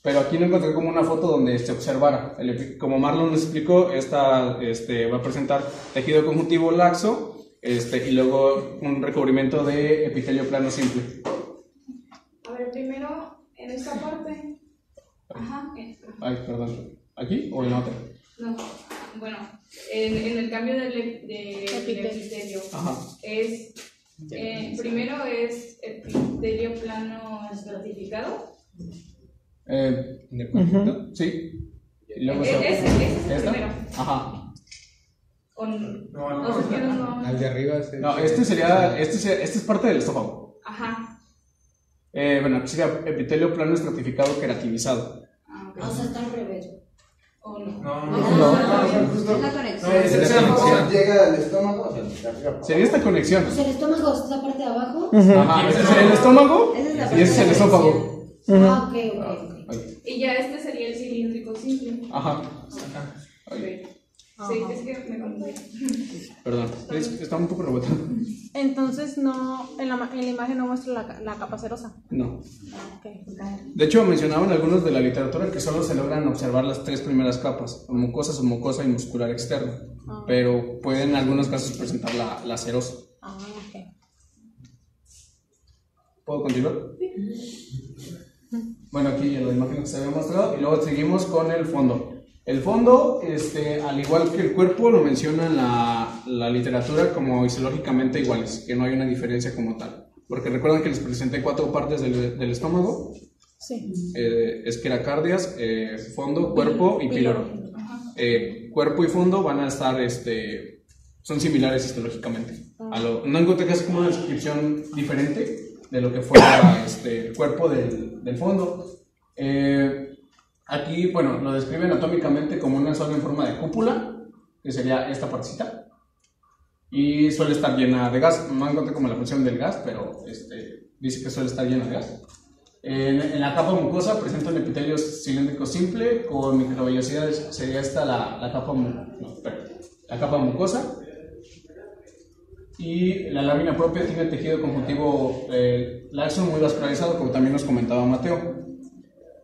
pero aquí no encontré como una foto donde se observara. El como Marlon nos explicó, esta este, va a presentar tejido conjuntivo laxo este, y luego un recubrimiento de epitelio plano simple. Primero, en esta parte. Ajá, en- Ay, perdón. ¿Aquí o en la otra? no, bueno, en, en el cambio del ep- de. Ajá. Es, eh, primero es epitelio plano estratificado. Eh, ¿En el? Sí. Y luego E- ese- ese es el ¿Esta? primero. Ajá. Con, los izquierdos no. Al de arriba. No, este sería, este, sería- este es parte del estómago. Ajá. Eh, bueno, aquí sería epitelio plano estratificado queratinizado. Ah, ok. O sea, está al revés. O no. No, no, no. Es la conexión. No, es- es la función. Llega al estómago, Sería esta conexión. O sea, el estómago es la parte de abajo. Ajá, ese es el estómago Esa es la y ese es el de esófago. Ah, ok, ok, ok. Y ya este sería el cilíndrico simple. Ajá. Ok. Sí, es que me confundí. Perdón, es- está un poco rebotado. Entonces, no, en la, ma- en la imagen no muestra la, la capa cerosa. No. De hecho, mencionaban algunos de la literatura que solo se logran observar las tres primeras capas, mucosa, submucosa y muscular externo. Ah. Pero pueden en algunos casos presentar la, la cerosa. Ah, ok. ¿Puedo continuar? Bueno, aquí ya la imagen que se había mostrado y luego seguimos con el fondo. El fondo, este, al igual que el cuerpo, lo menciona la, la literatura como isiológicamente iguales, que no hay una diferencia como tal. Porque recuerdan que les presenté cuatro partes del, del estómago, Sí. eh, esqueracardias, eh, fondo, cuerpo y píloro. Eh, cuerpo y fondo van a estar, este, son similares histológicamente. A lo- no encontré casi como una descripción diferente de lo que fuera este, el cuerpo del, del fondo. Eh, aquí, bueno, lo describe anatómicamente como una zona en forma de cúpula, que sería esta partecita. Y suele estar llena de gas. No encontré como la función del gas, pero este, dice que suele estar llena de gas. En, la capa mucosa presenta un epitelio cilíndrico simple con microvellosidades. Sería esta la, la capa mucosa. Y la lámina propia tiene tejido conjuntivo eh, laxo muy vascularizado, como también nos comentaba Mateo.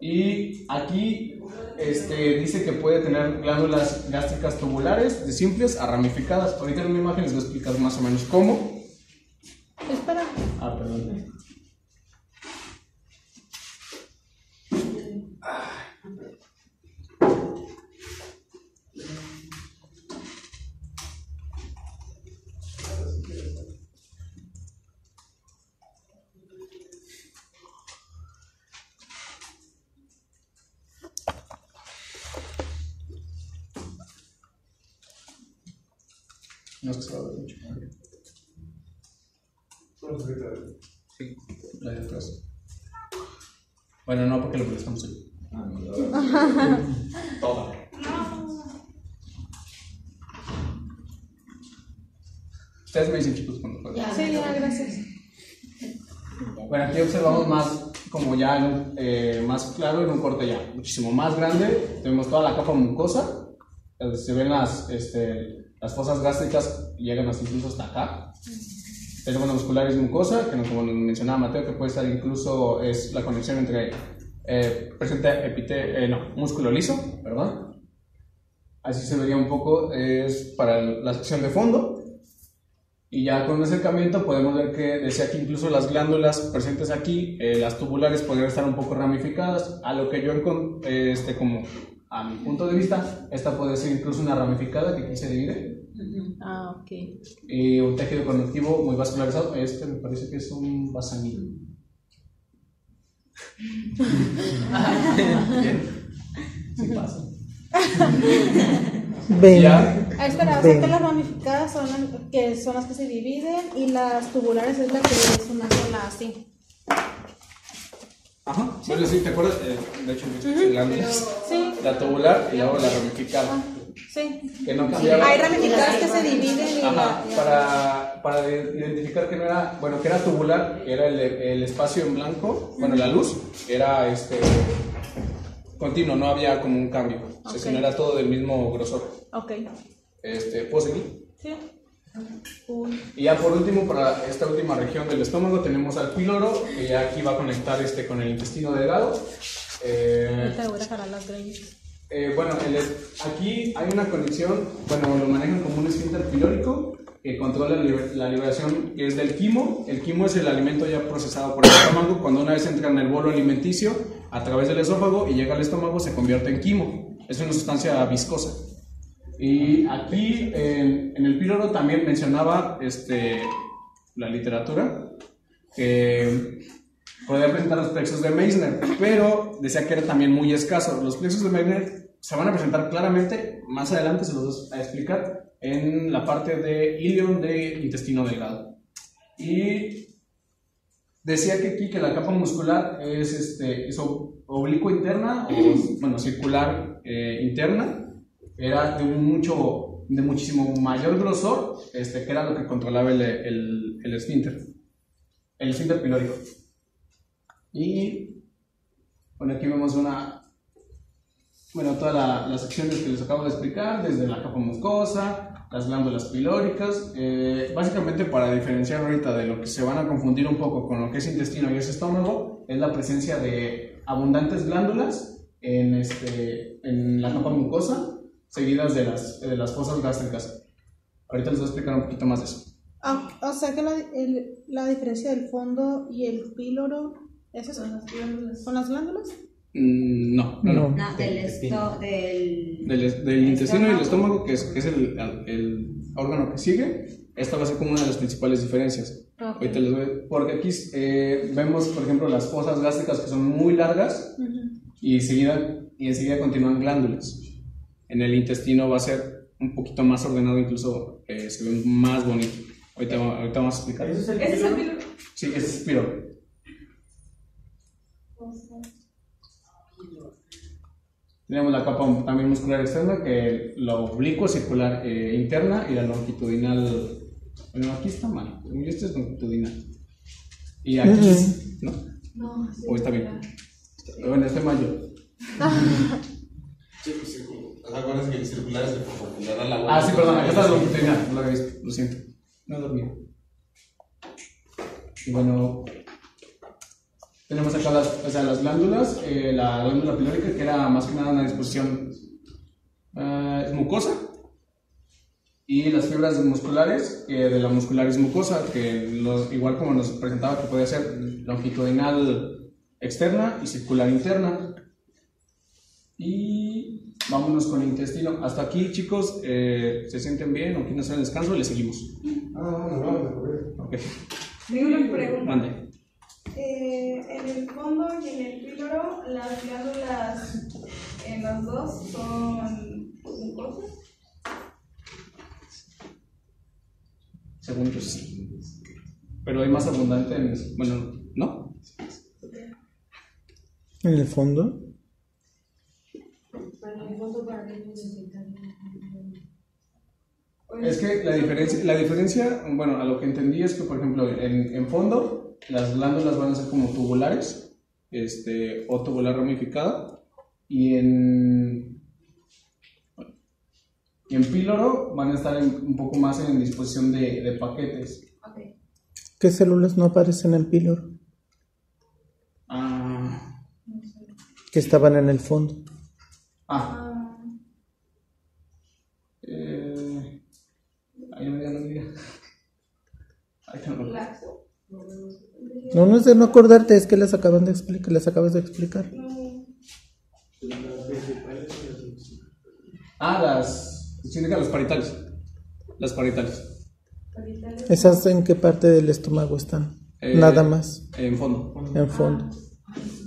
Y aquí este, dice que puede tener glándulas gástricas tubulares, de simples a ramificadas. Ahorita en una imagen les voy a explicar más o menos cómo. Espera. Ah, perdón. No es que se va a ver mucho. Sí, la de atrás. Bueno, no, porque lo prestamos ahí. Toda. Ustedes me dicen, chicos, cuando puedan. Sí, ya, gracias. Bueno, aquí observamos más, como ya en un, eh, más claro, en un corte ya muchísimo más grande. Tenemos toda la capa mucosa. donde Se ven las, este, las fosas gástricas, llegan hasta incluso hasta acá. Tenemos la muscularis mucosa, que como mencionaba Mateo, que puede estar incluso, es la conexión entre, eh, presenta epite, eh, no, músculo liso, perdón. Así se vería un poco, es para la sección de fondo. Y ya con un acercamiento podemos ver que decía que incluso las glándulas presentes aquí, eh, las tubulares podrían estar un poco ramificadas, a lo que yo eh, este, como a mi punto de vista, esta puede ser incluso una ramificada que aquí se divide Ah, ok. y un tejido conectivo muy vascularizado. Este me parece que es un basanillo. (laughs) Sí pasa. (laughs) Ven. Ya. Ah, espera, o sea Ven. que las ramificadas son, las que son las que se dividen y las tubulares es la que es una sola así. Ajá. Bueno, sí, ¿te acuerdas? Eh, de hecho, glándulas. Sí. La tubular y luego la ramificada. Sí. Que no cambiaba. Hay ramificadas que se dividen Ajá, la. para, para identificar que no era, bueno, que era tubular, que era el, el espacio en blanco, bueno, la luz, era este continuo, no había como un cambio, o sea, Ok. sino era todo del mismo grosor. Ok. Este, ¿Puedo seguir? Sí. Uy. Y ya por último, para esta última región del estómago, tenemos al píloro, que ya aquí va a conectar este con el intestino delgado. Eh, Ahorita voy a jalar las greñas. Eh, bueno, el aquí hay una conexión, bueno, lo manejan como un esfínter pilórico que controla la liber- la liberación que es del quimo. El quimo es el alimento ya procesado por el estómago. Cuando una vez entra en el bolo alimenticio a través del esófago y llega al estómago se convierte en quimo. Es una sustancia viscosa. Y aquí en el píloro también mencionaba este, la literatura que podía presentar los plexos de Meissner, pero decía que era también muy escaso. Los plexos de Meissner se van a presentar claramente, más adelante se los voy a explicar, en la parte de ilion de intestino delgado. Y decía que aquí que la capa muscular es, este, es ob- oblicua interna o bueno, circular eh, interna era de un mucho, de muchísimo mayor grosor, este, que era lo que controlaba el, el, el esfínter, el esfínter pilórico. Y bueno, aquí vemos una, bueno, todas la- las secciones que les acabo de explicar, desde la capa mucosa, las glándulas pilóricas, eh, básicamente para diferenciar ahorita de lo que se van a confundir un poco con lo que es intestino y es estómago, es la presencia de abundantes glándulas en, este, en la capa mucosa, seguidas de las, de las fosas gástricas. Ahorita les voy a explicar un poquito más de eso. Ah, o sea que la, el- la diferencia del fondo y el píloro es eso. ¿Con las glándulas? Mm, no, no, no. No, del esto, del... Del, del intestino y el estómago, que es, que es el, el órgano que sigue, esta va a ser como una de las principales diferencias. Ok. Ahorita les voy- porque aquí eh, vemos, por ejemplo, las fosas gástricas que son muy largas y, seguida, y enseguida continúan glándulas. En el intestino va a ser un poquito más ordenado, incluso eh, se ve más bonito. Ahorita, ahorita vamos a explicar. ¿Ese es el ¿Ese es el píloro? Sí, ese es píloro. Tenemos la capa también muscular externa, que la oblicuo circular eh, interna y la longitudinal. Bueno, aquí está mal. yo, Esta es longitudinal. Y aquí. ¿no? No, sí. O está bien. Bueno, este mayo. Sí, pues que el circular es el que le da la. Ah, sí, perdón, acá está la longitudinal. No lo había visto, lo siento. No dormí. Y bueno, tenemos acá las, o sea, las glándulas, eh, la glándula pilórica, que era más que nada una disposición eh, mucosa, y las fibras musculares, que de la muscularis mucosa, que lo- igual como nos presentaba, que puede ser longitudinal externa y circular interna. Y vámonos con el intestino. Hasta aquí, chicos, eh, ¿se sienten bien o quieren hacer el descanso? Le seguimos. Ah, no, no, no, Ok. Tengo una pregunta. Mande. Eh, en el fondo y en el píloro, las glándulas en los dos son mucosas. Según yo sí. Pero hay más abundante en. Bueno, ¿no? En el fondo. Pero en el fondo, ¿para qué necesitan? Es que la diferencia, la diferencia, bueno, a lo que entendí es que, por ejemplo, en, en fondo, las glándulas van a ser como tubulares, este, o tubular ramificada, y en, y en píloro van a estar en- un poco más en disposición de, de paquetes. ¿Qué células no aparecen en píloro? Ah, Que estaban en el fondo. ah. Eh, ahí no diga, no diga. Ahí te lo- No, no es de no acordarte, es que les acaban de explicar, les acabas de explicar. Ah, las. Significa las paritales. Las paritales. ¿Esas en qué parte del estómago están? Eh, Nada más, En fondo. en fondo.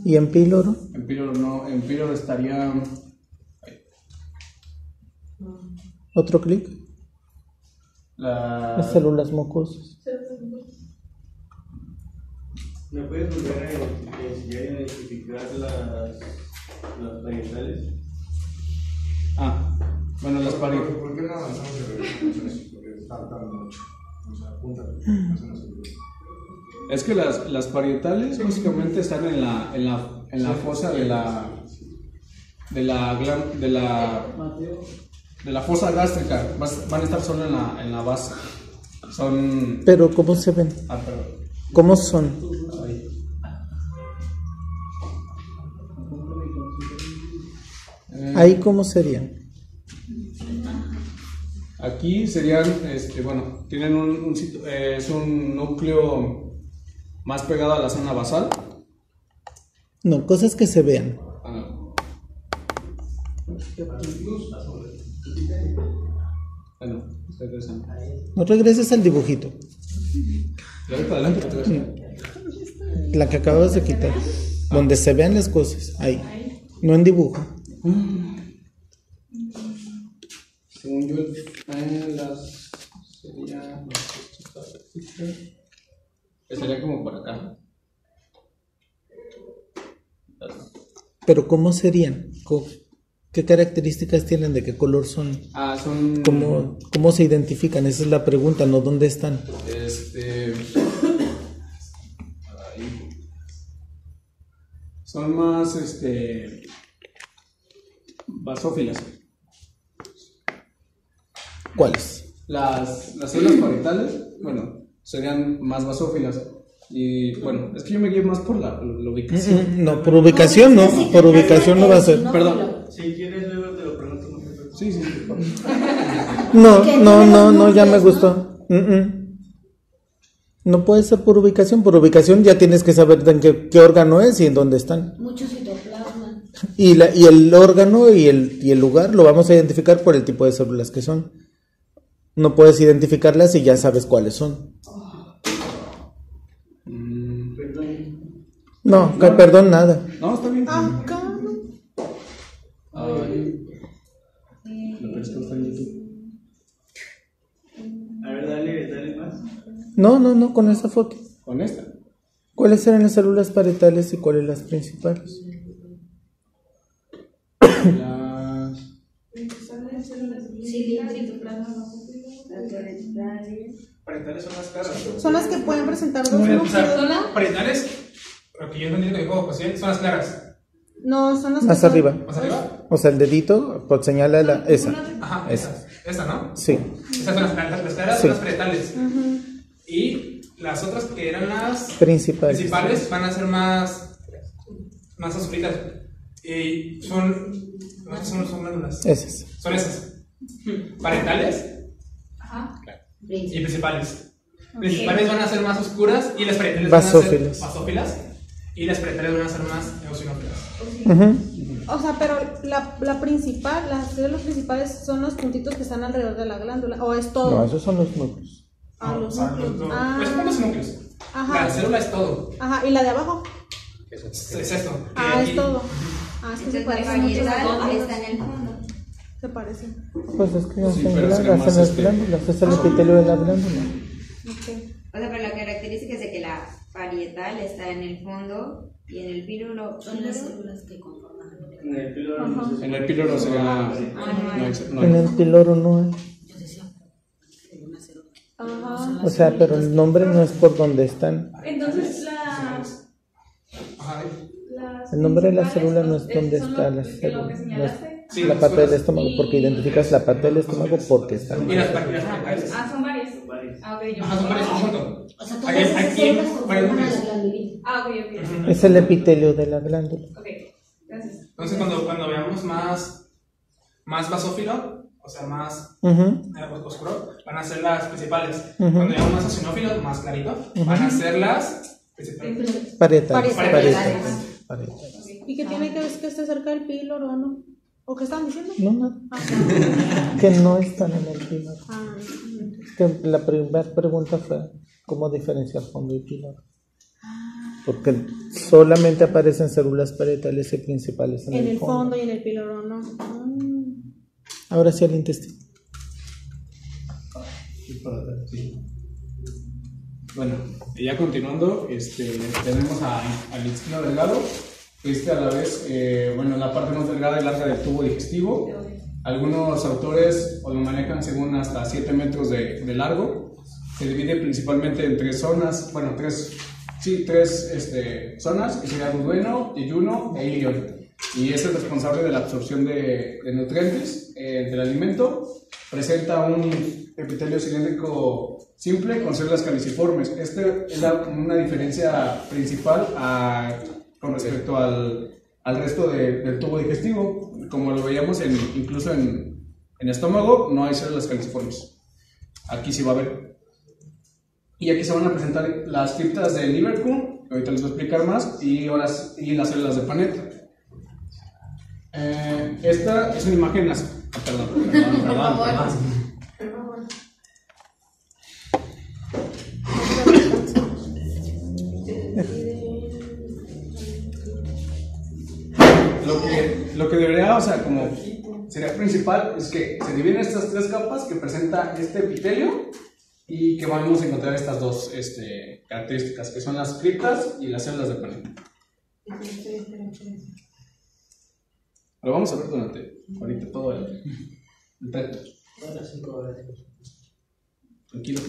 ¿Y en píloro? En píloro no, en píloro estaría. Otro clic. La. Las células mucosas. ¿Me puedes volver a enseñar a identificar las, las parietales? Ah, bueno, las ¿Por, paritales. ¿Por qué no avanzamos en? Porque faltan mucho. O sea, el- Es que las, las parietales básicamente están en la, en la, en la fosa de la. de la de la. de la fosa gástrica. Vas- Van a estar solo en la, en la base. Son. Pero ¿cómo se ven? Ah, perdón. ¿Cómo son? Ahí. Cómo serían. Aquí serían, este, bueno, tienen un, un sitio- eh, es un núcleo más pegado a la zona basal. No, cosas que se vean. Ah, está interesante. No regreses al dibujito. La que acabas de quitar. Donde se vean las cosas. Ahí. No en dibujo. Según yo, eh, las sería. Estaría como por acá. Pero ¿cómo serían? ¿Qué características tienen? ¿De qué color son? Ah, son. ¿Cómo, cómo se identifican? Esa es la pregunta, ¿no? ¿Dónde están? Este. ahí. Son más, este. Basófilas. ¿Cuáles? Las, las células parietales, bueno, serían más basófilas. Y bueno, es que yo me guío más por la, la ubicación. Mm, No, por ubicación no, por ubicación no va a ser. Perdón. Si quieres, luego te lo pregunto. Sí, sí. No, no, no, no, ya me gustó. Mm, mm. No puede ser por ubicación, por ubicación ya tienes que saber en qué, qué órgano es y en dónde están. Mucho citoplasma. Y, la, y el órgano y el, y el lugar lo vamos a identificar por el tipo de células que son. No puedes identificarlas y ya sabes cuáles son. No, que- perdón, nada. No, está bien. Ah, claro. Ay. Lo que esto está en YouTube. A ver, dale, dale más. No, no, no, con esa foto. Con esta. ¿Cuáles eran las células parietales y cuáles las principales? Las. Parietales son las caras. Son las que pueden presentar dos Bueno, o núcleos. sea, parietales, lo que yo entendí que dijo José, son las claras. No, son las que Más arriba. ¿Más arriba? O sea, el dedito pues, señala la, esa. Ajá, Esa. esa. Esta, ¿no? Sí. Esas son las, las, las claras Sí. son las parietales. Ujú. Y las otras que eran las Principales. principales van a ser más. más azúlitas. Y son. No son, son glándulas. Esas. Son esas. Parietales Ajá. y principales. Principales van a ser más oscuras y las parietales van a Basófilas. ser basófilas. Y las parietales van a ser más eosinófilas. Ujú. O sea, pero la, la principal, las células principales son los puntitos que están alrededor de la glándula. ¿O es todo? No, esos son los núcleos. Ah, No, los núcleos. los- los- Ah. Esos son los núcleos. Ajá. La célula es todo. Ajá, ¿y la de abajo? Es, es esto. Ah, Y- es todo. Ah, es que se parecen mucho está en el fondo. Se parecen. Pues es que Sí, hacen glándulas, hacen las este- glándulas, es el epitelio de la glándula. Ok. O sea, pero la característica es de que la parietal está en el fondo y en el pílulo. Son las células que conforman el En el píloro no En el píloro hay. ex- no En el piloro no hay. Yo decía, una célula. Ajá. O sea, pero el nombre no es por donde están. Entonces, El nombre de la célula no es donde está la lo que célula. No señalaste. es Sí, la parte del estómago, porque identificas la parte del estómago porque está. Y las parietales. Ah, son varias. Ah, ok, yo. Ajá, son varias. O sea, Aquí- aquí-. Ah, ok, ok. Es el epitelio de la glándula. Ok, gracias. Entonces, cuando, cuando veamos más, más basófilo, o sea, más oscuro, van a ser las principales. Cuando veamos más eosinófilo, más clarito, van a ser las principales. Parietales. Parietales. Parietales. ¿Y qué tiene que ver que esté cerca del píloro o no? ¿O qué estaban diciendo? No, nada. Ah, (laughs) Que no están en el piloro. ah. Que la primera pregunta fue cómo diferenciar fondo y piloro. Porque solamente aparecen células parietales y principales en, en el fondo y en el píloro no. Mm. Ahora sí al intestino. Bueno, ya continuando, este, tenemos a- al intestino delgado. Este a la vez, eh, bueno, es la parte más delgada y larga del tubo digestivo. Algunos autores lo manejan según hasta 7 metros de, largo. Se divide principalmente en tres zonas, bueno, tres, sí, tres este, zonas, que serían duodeno, yeyuno e ilion. Y es el responsable de la absorción de, de nutrientes eh, del alimento. Presenta un epitelio cilíndrico simple con células caliciformes. Este es la- una diferencia principal a- con respecto al, al resto de- del tubo digestivo. Como lo veíamos en, incluso en, en estómago, no hay células caliciformes. Aquí sí va a haber. Y aquí se van a presentar las criptas de Liverpool, ahorita les voy a explicar más, y, ahora, y las células de Panetta. Eh, esta es una imagen. perdón, perdón, perdón. O sea, como sería principal, es que se dividen estas tres capas que presenta este epitelio y que vamos a encontrar estas dos este, características, que son las criptas y las células de Panetta. Lo vamos a ver durante ahorita todo el, el texto. Ahora cinco horas. Tranquilo,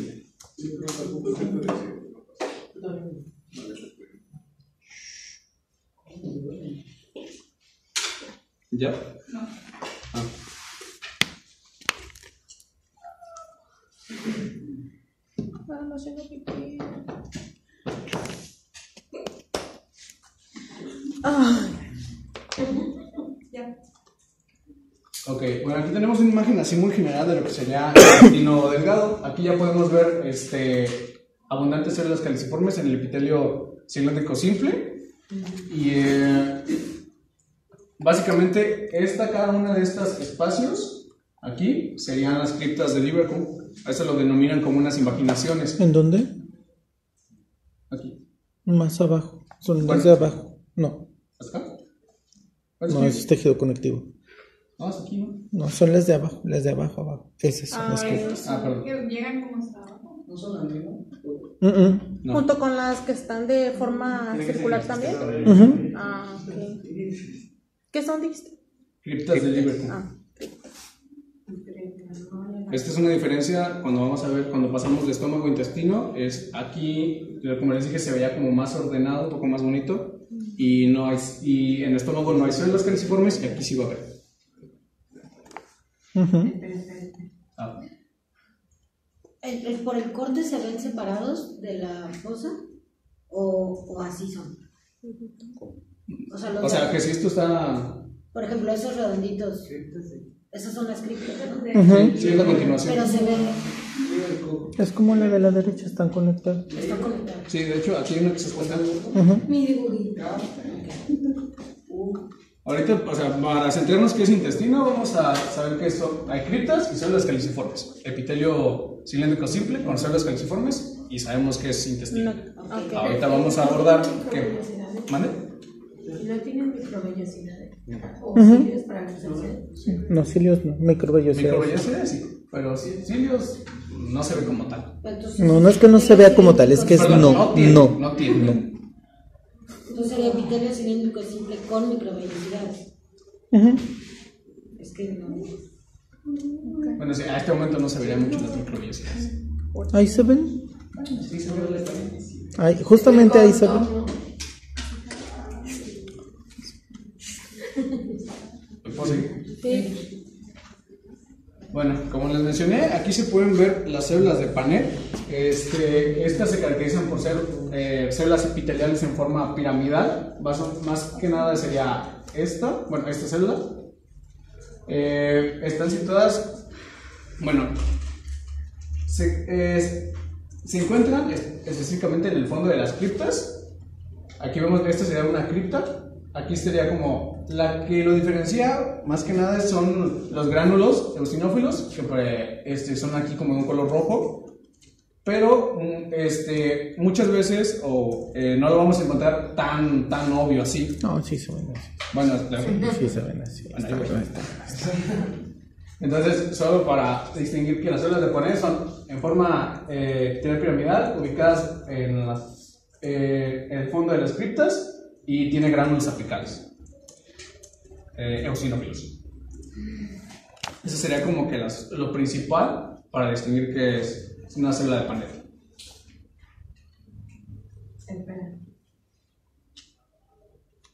¿Ya? Ah. Ah, no sé lo que quiero. Ya. Ok, bueno, aquí tenemos una imagen así muy general de lo que sería el intestino delgado. Aquí ya podemos ver este, abundantes células caliciformes en el epitelio cilíndrico simple. Y eh, básicamente, esta, cada una de estos espacios aquí serían las criptas de Liverpool. A eso lo denominan como unas imaginaciones. ¿En dónde? Aquí. Más abajo. Son las de abajo. No. ¿Acá? No, es tejido conectivo. No, es aquí, ¿no? No, son las de abajo. Las de abajo, abajo. Esas son las Ah, que. eso. Ah, perdón. Llegan como hasta abajo. No son las mismas. No. Junto con las que están de forma circular también. Ujú. Ah, ok. ¿Qué son, dijiste? Criptas de Liverpool. Ah. Esta es una diferencia cuando vamos a ver, cuando pasamos de estómago a intestino, es aquí, como les dije, se veía como más ordenado, un poco más bonito, y, no hay, y en el estómago no hay células caliciformes, y aquí sí va a haber. Ujú. Ah, ¿El- el- ¿Por el corte se ven separados de la fosa? ¿O, o así son? O sea, los o sea, de- que si esto está... por ejemplo, esos redonditos. Esas son las criptas. Sí, es la continuación. Pero se ven, Es como la de la derecha, están conectadas. están conectadas. Sí, de hecho, aquí hay una que se. Ujú. Mi dibujito. Ahorita, o sea, para centrarnos qué es intestino, vamos a saber que son, hay criptas y células caliciformes. Epitelio cilíndrico simple con células caliciformes y sabemos que es intestino. Ahorita vamos a abordar que... ¿Mande? ¿No tienen microvellosidades? ¿O Ujú. cilios para la absorción? No, cilios no. Microvellosidades. Microvellosidades, sí, pero cilios no se ve como tal. No, no es que no se vea como tal, es que es no. No. no tiene. entonces sería epitelio cilíndrico simple con microvellosidades. Es que no. Bueno, sí, a este momento no se verían mucho las microvellosidades. Ahí se ven. Sí, se ve Ahí, justamente ahí se ven. ¿Puedo Bueno, como les mencioné, aquí se pueden ver las células de Panel. Este, estas se caracterizan por ser eh, células epiteliales en forma piramidal. Más, que nada sería esta, bueno, esta célula. Eh, están situadas, bueno, se, se encuentran es- específicamente en el fondo de las criptas. Aquí vemos que esta sería una cripta. Aquí sería como la que lo diferencia más que nada son los gránulos eosinófilos, que pues, este, son aquí como de un color rojo. Pero mm, este, muchas veces o, eh, no lo vamos a encontrar tan, tan obvio así. No, sí se ven así. Bueno, la- Sí se ven así. bueno. Entonces, solo para distinguir que las células de Ponet son en forma eh, piramidal, ubicadas en, las- eh, en el fondo de las criptas y tiene gránulos apicales, eh, eosinófilos. Eso sería como que las- lo principal para distinguir que es una célula de Paneth. Espera.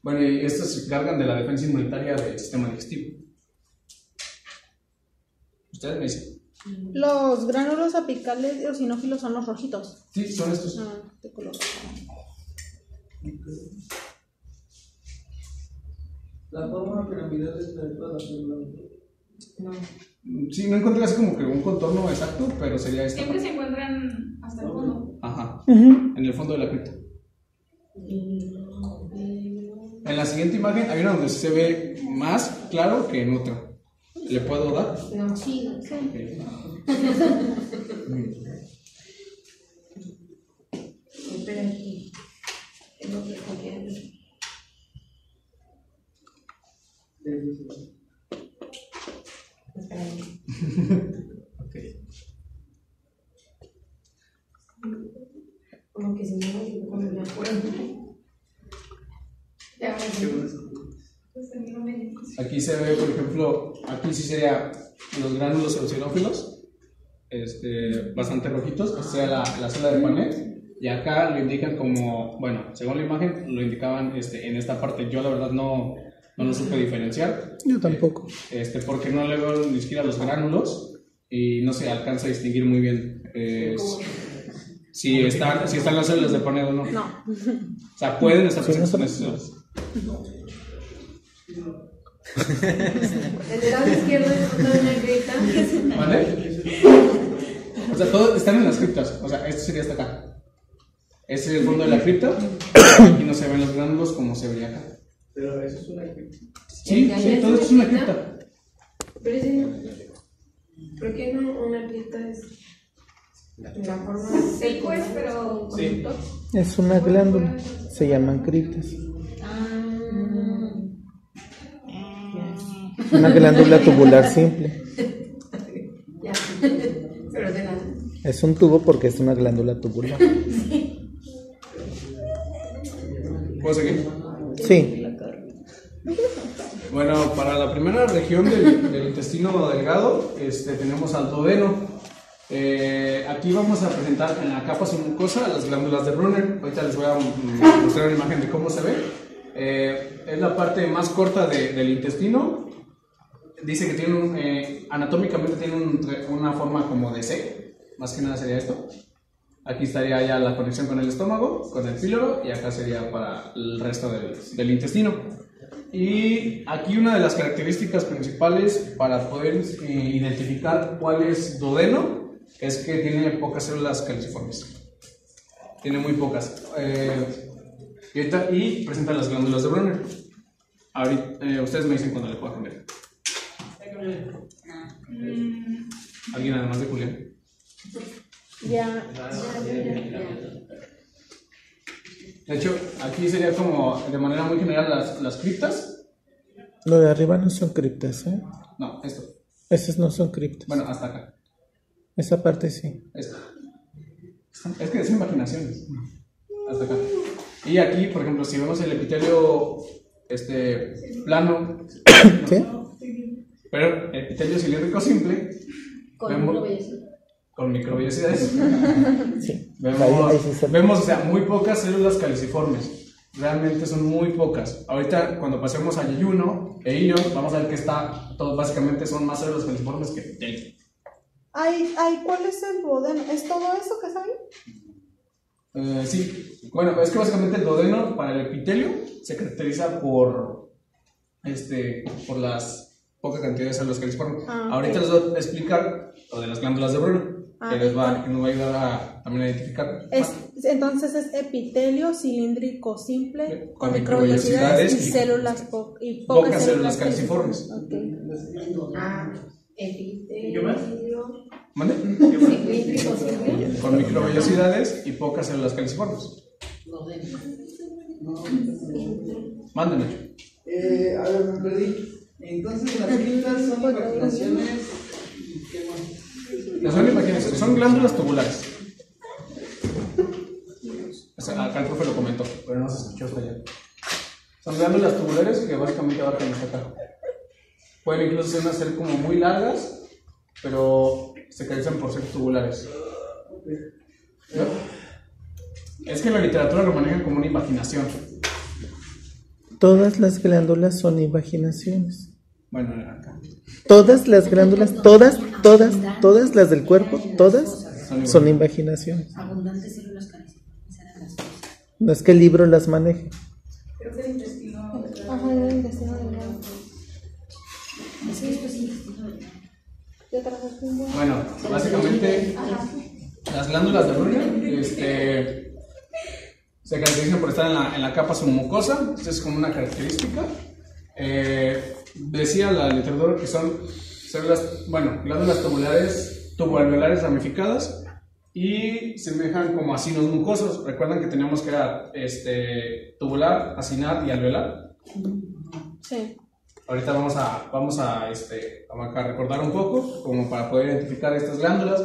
Bueno, y estas se encargan de la defensa inmunitaria del sistema digestivo. Ustedes me dicen. Los gránulos apicales eosinófilos son los rojitos. Sí, son estos. Ah, de color. La forma piramidal es célula. No. Sí, no encontré así como que un contorno exacto, pero sería esta. Siempre se encuentran hasta el fondo. Ajá. En el fondo de la cripta. En la siguiente imagen hay una donde se ve más claro que en otra. ¿Le puedo dar? No. Sí, Espera aquí. Tengo que copiar. Espera ahí. Ok. Como que si no me como me acuerdo. Ya, bueno. También no me dices. Aquí se ve, por ejemplo, aquí sí sería los gránulos eosinófilos, este, bastante rojitos, esta sería la, la célula de Panet. Y acá lo indican como, bueno, según la imagen, lo indicaban este, en esta parte. Yo la verdad no, no lo supe diferenciar. Yo tampoco. Este, porque no le veo ni siquiera los gránulos y no se alcanza a distinguir muy bien eh, si, están, si están las células de Panet o no. No. O sea, pueden estar presentes en esas células. El lado izquierdo es una negrita. ¿Vale? O sea, todos están en las criptas. O sea, esto sería hasta acá. Este es el fondo de la cripta. Aquí no se ven los gránulos como se vería acá. Pero eso es una cripta. Sí, sí, todo esto es una cripta. Pero ese no. ¿Por qué no una cripta es la forma de Sí, pues, pero. Sí. Es una glándula. Se llaman criptas. Es una glándula tubular simple. (laughs) Ya. Pero de nada. Es un tubo porque es una glándula tubular. (laughs) ¿Puedo seguir? Sí. Bueno, para la primera región del, del intestino delgado, este, tenemos al duodeno. Eh, aquí vamos a presentar en la capa submucosa las glándulas de Brunner. Ahorita les voy a mostrar una imagen de cómo se ve. Eh, es la parte más corta de- del intestino. Dice que tiene un, eh, anatómicamente tiene un- una forma como de C. Más que nada sería esto. Aquí estaría ya la conexión con el estómago, con el píloro, y acá sería para el resto del, del intestino. Y aquí una de las características principales para poder eh, identificar cuál es duodeno es que tiene pocas células caliciformes. Tiene muy pocas. Eh, y, ahorita- y presenta las glándulas de Brunner. Ahorita, eh, ustedes me dicen cuando le puedo cambiar. Mm, ¿Alguien además de Julián? Ya. De hecho, aquí sería como de manera muy general las, las criptas. Lo de arriba no son criptas, ¿eh? No, esto. Esas no son criptas. Bueno, hasta acá. Esa parte sí. Esto. Es que es imaginaciones. Hasta acá. Y aquí, por ejemplo, si vemos el epitelio este, plano, (coughs) ¿Qué? pero el epitelio cilíndrico simple, Con vemos-. Con microvellosidades, (laughs) Sí. vemos, Ahí- ahí sí se- vemos, o sea, muy pocas células caliciformes. Realmente son muy pocas. Ahorita, cuando pasemos a yeyuno e ilion, vamos a ver que está, todo, básicamente son más células caliciformes que epitelio. Ay, ay, ¿cuál es el duodeno? ¿Es todo eso que está ahí? Eh, sí, bueno, es que básicamente el duodeno para el epitelio se caracteriza por, este, por las poca cantidad de células caliciformes. Ah, Ahorita les voy a explicar lo de las glándulas de Brunner, Ah, que, les va, ok. que nos va a ayudar a, también a identificar. Es, entonces es epitelio cilíndrico simple Con con microvellosidades y células po- y pocas pocas células caliciformes. Ok. Ah, epitelio. Simple. Con microvellosidades y pocas células caliciformes. Mande, Nacho. Eh, a ver, me perdí. Entonces, las criptas son imaginaciones. Son, imagínense, son glándulas tubulares. O sea, acá el profe lo comentó, pero no se escuchó hasta allá. Son glándulas tubulares que básicamente abarcan hasta acá. Pueden incluso ser, como muy largas, pero se caracterizan por ser tubulares. Es que la literatura lo manejan como una imaginación. Todas las glándulas son imaginaciones. Bueno, acá. Todas las glándulas, todas, todas, todas las del cuerpo, todas son. Abundantes células cosas. No es que el libro las maneje. Creo que el intestino. Bueno, básicamente las glándulas de Brunner este, se caracterizan por estar en la, en la capa submucosa, esta es como una característica. Eh, decía la literatura que son células, bueno, glándulas tubulares, ramificadas y semejan como acinos mucosos. Recuerdan que teníamos que era este, tubular, acinar y alveolar. Sí. Ahorita vamos a, vamos a, este, a recordar un poco, como para poder identificar estas glándulas.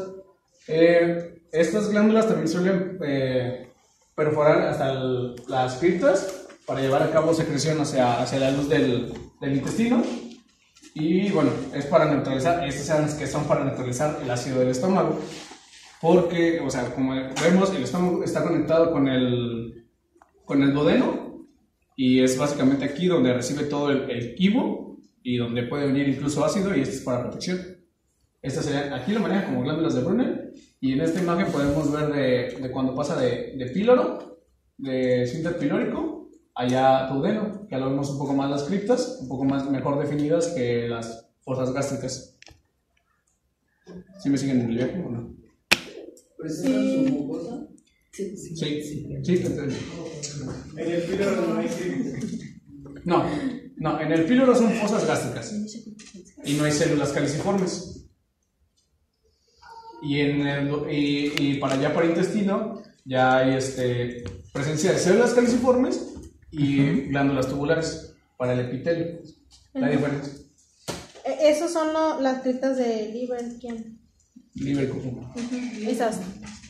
Eh, estas glándulas también suelen eh, perforar hasta el- las criptas para llevar a cabo secreción hacia, hacia la luz del, del intestino. Y bueno, es para neutralizar, estas son las que son para neutralizar el ácido del estómago. Porque, o sea, como vemos, el estómago está conectado con el, con el duodeno y es básicamente aquí donde recibe todo el, el quibo y donde puede venir incluso ácido y esto es para protección. Esta sería, aquí lo manejan como glándulas de Brunner y en esta imagen podemos ver de, de cuando pasa de, de píloro, de esfínter pilórico, allá a duodeno, que lo vemos un poco más las criptas, un poco más mejor definidas que las fosas gástricas. ¿Sí me siguen en el viaje o no? ¿Presentan su mucosa? Sí, sí, sí, entiendo. En el píloro no hay. No, no, en el píloro son fosas gástricas y no hay células caliciformes. Y, en el, y, y para allá, para el intestino, ya hay este, presencia de células caliciformes y glándulas tubulares para el epitelio. La Ujú. diferencia. E- Esos son lo- las criptas de ¿quién? Libre común. Ujú, Esas.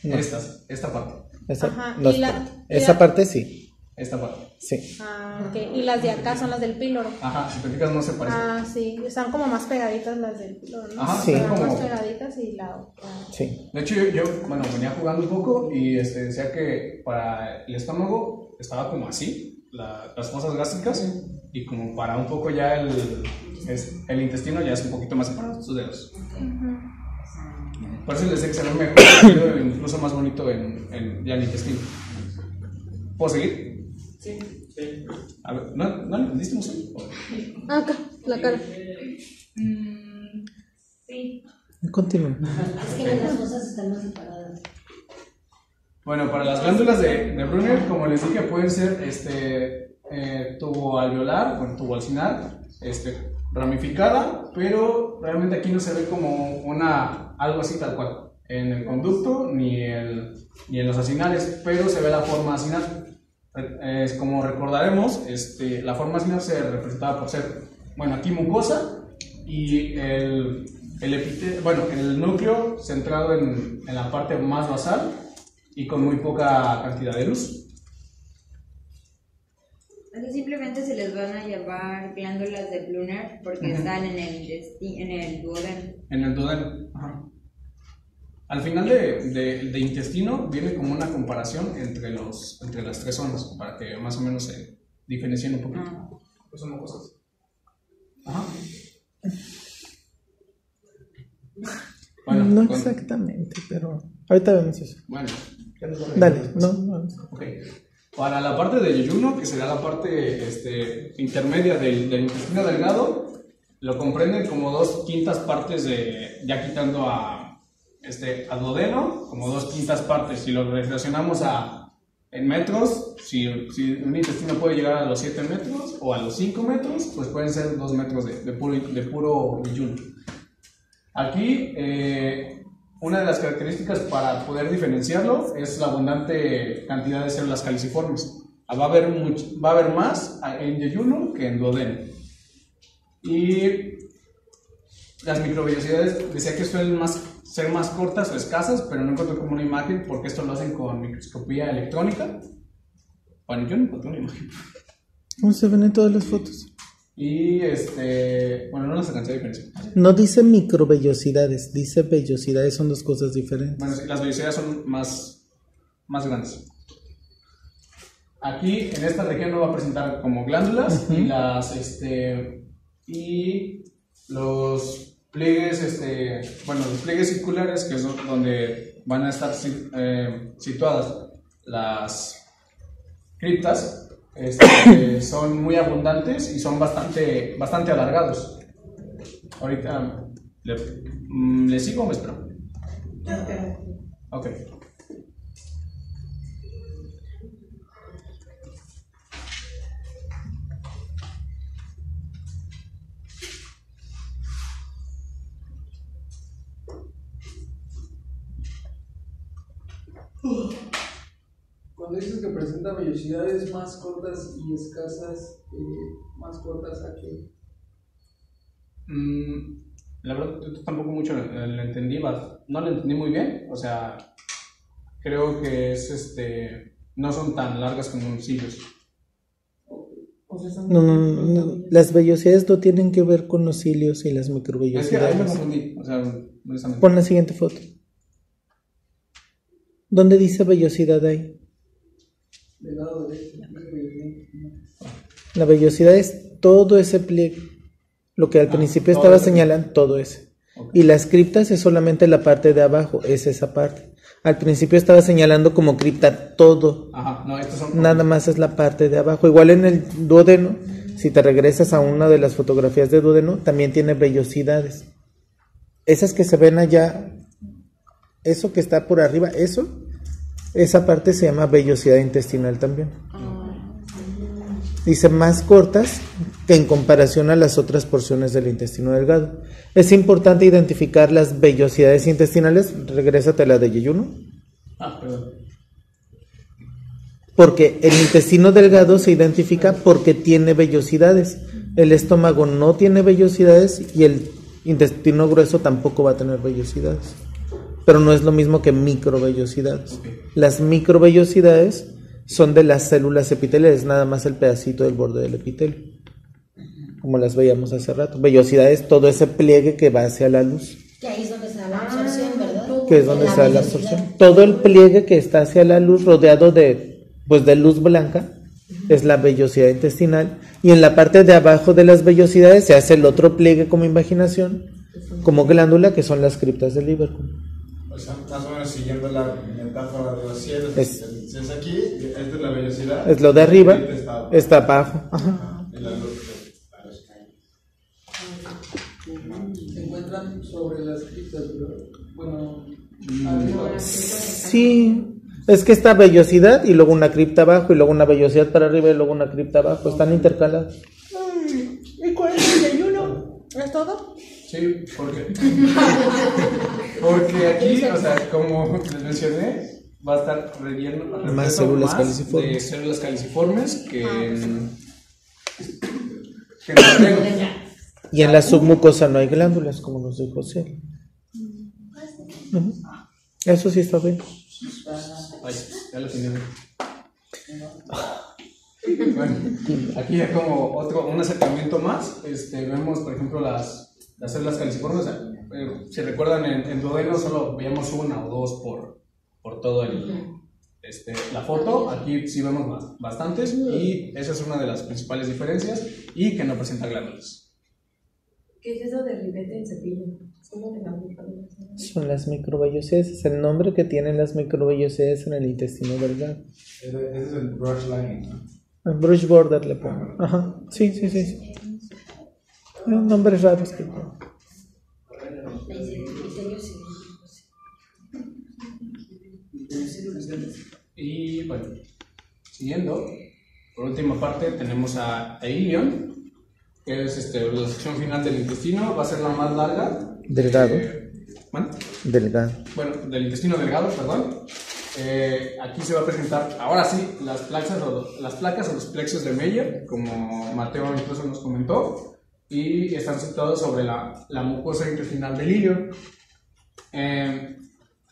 No. Estas, esta parte. Esa, Ajá, los- y la- y esa la- parte sí. Esta parte. Sí. Ah, ok. Y las de acá son las del píloro. Ajá, si te fijas no se parecen. Ah, sí. Están como más pegaditas las del píloro, ¿no? Ajá, sí. Están más como- pegaditas y la otra. Sí. De hecho, yo, yo, bueno, venía jugando un poco y este, decía que para el estómago estaba como así, la- las fosas gástricas, y como para un poco ya el, es- el intestino ya es un poquito más separado sus dedos. Por eso les decía que se ve mejor, incluso más bonito en, en ya el intestino. ¿Puedo seguir? Sí. A ver, ¿no, no le entendiste, Musel? Ah, acá, la cara. Mm, sí. Continúa. Es que las cosas están más separadas. Bueno, para las glándulas de, de Brunner, como les dije, pueden ser este, eh, tubo alveolar, bueno, tubo alcinar, este, ramificada, pero realmente aquí no se ve como una, algo así tal cual, en el conducto ni, el, ni en los acinales, pero se ve la forma acinar. Eh, Es como recordaremos, este, la forma acinar se representaba por ser, bueno, aquí mucosa y el, el epite- bueno, el núcleo centrado en, en la parte más basal y con muy poca cantidad de luz. Así simplemente se les van a llamar glándulas de Brunner porque Ujú. están en el, en el duodeno. En el duodeno. Ajá. Al final de, de- de intestino viene como una comparación entre, los, entre las tres zonas, para que más o menos se diferencien un poquito. Ah. Pues son cosas. Ajá. (laughs) Bueno, no con- exactamente, pero ahorita vemos eso. Bueno. Dale, no, no. Ok. Para la parte de yeyuno, que será la parte este, intermedia del, del intestino delgado, lo comprenden como dos quintas partes de, ya quitando a, este, al duodeno, como dos quintas partes. Si lo relacionamos a, en metros, si, si un intestino puede llegar a los 7 metros o a los 5 metros, pues pueden ser 2 metros de, de puro, de puro yeyuno. Aquí, eh, una de las características para poder diferenciarlo es la abundante cantidad de células caliciformes. Ah, Va a haber, va a haber más en yeyuno que en duodeno. Y las microvellosidades, decía que suelen más, ser más cortas o escasas, pero no encontré como una imagen porque esto lo hacen con microscopía electrónica. Bueno, yo no encontré una imagen. ¿Cómo se ven en todas las fotos? Y este, bueno, no las alcancé a diferenciar. No dice microvellosidades, dice vellosidades, son dos cosas diferentes. Bueno, sí, las vellosidades son más, más grandes. Aquí en esta región no va a presentar como glándulas y las este y los pliegues este bueno los pliegues circulares que es do- donde van a estar eh, situadas las criptas este, (coughs) son muy abundantes y son bastante bastante alargados. Ahorita le, mm, ¿le sigo o me espero. Ok. Cuando dices que presenta vellosidades más cortas y escasas, eh, más cortas a qué? Mm, la verdad, yo tampoco mucho le entendí, no le entendí muy bien, o sea, creo que es este, no son tan largas como un cilios. O sea, son No, no, no, no, Las vellosidades no tienen que ver con los cilios y las Es que ahí me microvellosidades. confundí. O sea. Pon la siguiente foto. ¿Dónde dice vellosidad ahí? Del lado derecho. La vellosidad es todo ese pliegue. Lo que al principio todo estaba señalando, todo ese. Y las criptas es solamente la parte de abajo, es esa parte. Al principio estaba señalando como cripta todo. Ajá, no, estos son. Nada más es la parte de abajo. Igual en el duodeno, si te regresas a una de las fotografías de duodeno, también tiene vellosidades. Esas que se ven allá, eso que está por arriba, eso, esa parte se llama vellosidad intestinal también. Dice más cortas que en comparación a las otras porciones del intestino delgado. Es importante identificar las vellosidades intestinales. Regrésate a la de Yeyuno. Ah, perdón. Porque el intestino delgado se identifica porque tiene vellosidades. El estómago no tiene vellosidades y el intestino grueso tampoco va a tener vellosidades. Pero no es lo mismo que microvellosidades. Las microvellosidades son de las células epiteliales, nada más el pedacito del borde del epitelio. Como las veíamos hace rato. Vellosidades, todo ese pliegue que va hacia la luz. Que ahí es donde se da la absorción, ¿verdad? que es donde está la vellosidad. absorción. Todo el pliegue que está hacia la luz rodeado de pues de luz blanca es la vellosidad intestinal y en la parte de abajo de las vellosidades se hace el otro pliegue como imaginación, como glándula que son las criptas del Liverpool. O sea, más o menos siguiendo la metáfora de los cielos. Es- Si es aquí, esta es la velocidad. Es lo de arriba, y esta está- está abajo. Ajá. y la luz. Se encuentran sobre las criptas. Bueno, Mm. arriba. Sí, es que está vellosidad y luego una cripta abajo y luego una vellosidad para arriba y luego una cripta abajo, están intercaladas. ¿Y cuál es el ayuno? ¿Es todo? Sí, ¿por qué? (laughs) Porque aquí, o sea, como les mencioné, va a estar relleno Más células más caliciformes. De células caliciformes que en. que riego. Y en la submucosa no hay glándulas, como nos dijo Ciel. Ujú. Eso sí está bien. Ay, ya lo tenía. Bueno, aquí ya como otro, un acercamiento más, este, vemos por ejemplo las, las células caliciformes, eh, si recuerdan en, en duodeno solo veíamos una o dos por, por todo el, este, la foto, aquí sí vemos más, bastantes y esa es una de las principales diferencias y que no presenta glándulas. ¿Qué es eso de ribete en cepillo? Son las microvellosidades, es el nombre que tienen las microvellosidades en el intestino delgado. Ese ese es el brush lining. ¿no? El brush border le pongo. Ajá, sí, sí, sí. Eh, Nombres raros que. Y bueno, siguiendo, por última parte tenemos a, a ilion, que es este, la sección final del intestino, va a ser la más larga. Delgado. Eh, ¿bueno? Delgado. bueno, del intestino delgado, perdón. Eh, aquí se va a presentar, ahora sí, las placas, o, las placas o los plexos de Meyer, como Mateo incluso nos comentó, y están situados sobre la, la mucosa intestinal del ilio. Eh,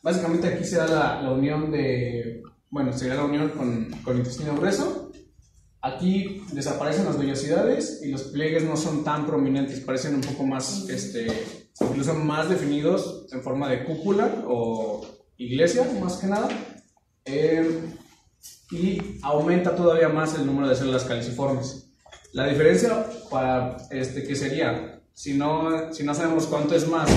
básicamente aquí se da la, la unión de, bueno, se la unión con, con el intestino grueso. Aquí desaparecen las vellosidades y los pliegues no son tan prominentes, parecen un poco más, este, incluso más definidos en forma de cúpula o iglesia, más que nada. Eh, y aumenta todavía más el número de células caliciformes. La diferencia para este que sería, si no, si no sabemos cuánto es más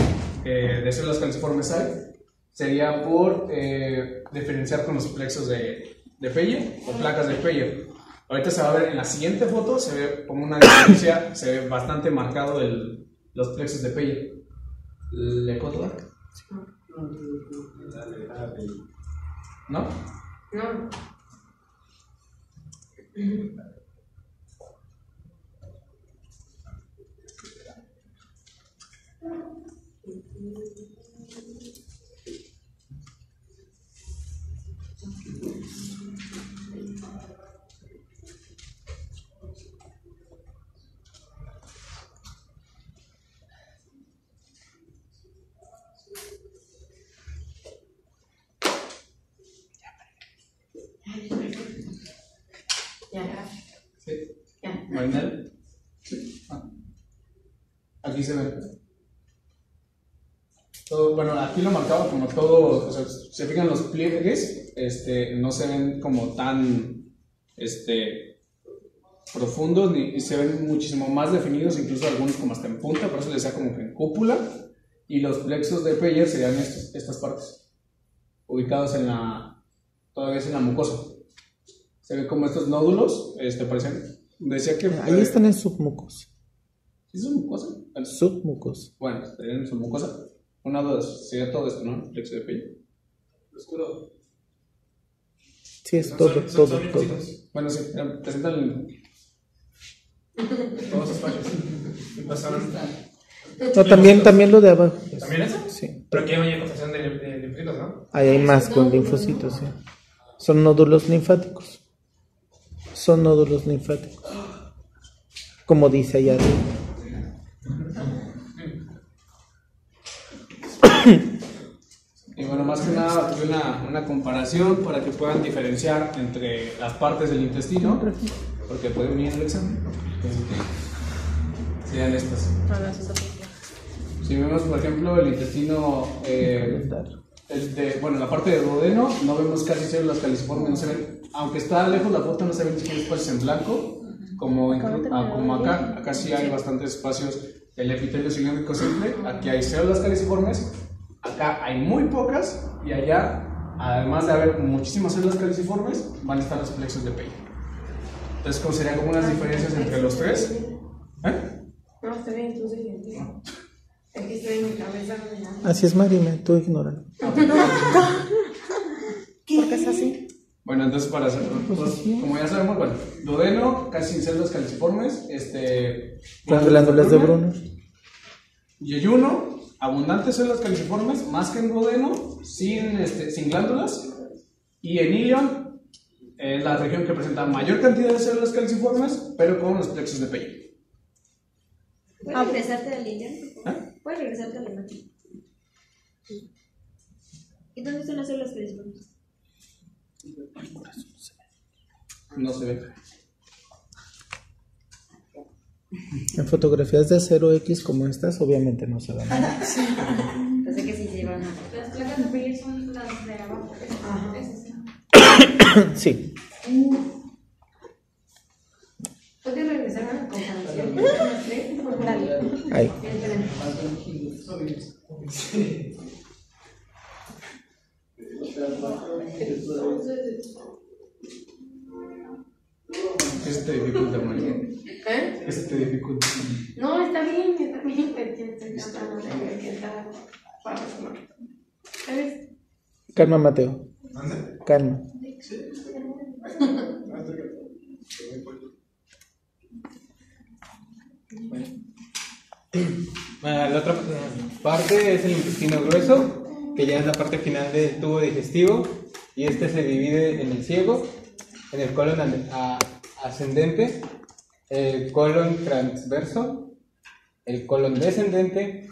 eh, de células caliciformes hay, sería por eh, diferenciar con los plexos de, de Peyer o placas de Peyer. Ahorita se va a ver en la siguiente foto, se ve como una diferencia, se ve bastante marcado el, los plexos de Peyer. ¿Le puedo dar? ¿No? No. Sí. Ya. Ah. Aquí se ve. Todo, bueno, aquí lo marcaba como todo, o sea, se fijan los pliegues, este, no se ven como tan, este, profundos ni, se ven muchísimo más definidos, incluso algunos como hasta en punta, por eso les decía como que en cúpula, y los plexos de Peyer serían estos, estas partes, ubicados en la, todavía es en la mucosa. Se ven como estos nódulos, este, parecen, decía que... Ahí están en submucosa. ¿Sí es mucosa? Submucosa. Bueno, estarían en submucosa. Una duda, sería todo esto, ¿no? Plexo de Peyer. Oscuro. Sí, es todo, Son- son- todo, son todo. linfocitos. Bueno, sí, eh, presentan todos los fallos. Pasaron. No, también, también lo de abajo. ¿También eso? Sí. Pero aquí hay concentración de, de linfocitos, ¿no? Ahí hay más con linfocitos, sí. Son nódulos linfáticos. Son nódulos linfáticos. Como dice allá arriba. (coughs) Y bueno, más que nada, tuve una, una comparación para que puedan diferenciar entre las partes del intestino, porque pueden venir en el examen. Este, Serían estas. Si vemos, por ejemplo, el intestino, eh, de- bueno, la parte de duodeno, no vemos casi células caliciformes, no se ven, aunque está lejos la foto, no se ven ni siquiera espacios en blanco, como, inclu- ah, como acá, acá sí hay bastantes espacios del epitelio cilíndrico simple, aquí hay células caliciformes, acá hay muy pocas, y allá, además de haber muchísimas células caliciformes, van a estar los plexos de Peyer. Entonces, ¿cómo serían como unas diferencias entre los tres? ¿Eh? No, está bien, tú Así es, Marime, tú ignora. Porque es así. Bueno, entonces para hacer, pues, como ya sabemos, bueno, duodeno, casi sin células caliciformes, este... Glándulas de. Brunner. Yeyuno, abundantes células caliciformes, más que en duodeno, sin, este, sin glándulas. Y en ilion, es la región que presenta mayor cantidad de células caliciformes, pero con los plexos de Peyer. ¿Puedes regresarte al línea? ¿Puedes regresarte a la imagen? ¿Y dónde están las células que dispones? No se ve. En fotografías de acero X como estas, obviamente no se ven. (laughs) Pensé que sí se iban a... Las placas de son las de abajo. Esas. Sí. ¿Puedes regresar a te dificulta, María? ¿Eh? ¿Qué se te dificulta? No, está bien, está bien. ¿Sabes? Calma, Mateo. Calma. (laughs) (clears throat) la otra parte es el intestino grueso, que ya es la parte final del tubo digestivo, y este se divide en el ciego, en el colon ascendente, el colon transverso, el colon descendente,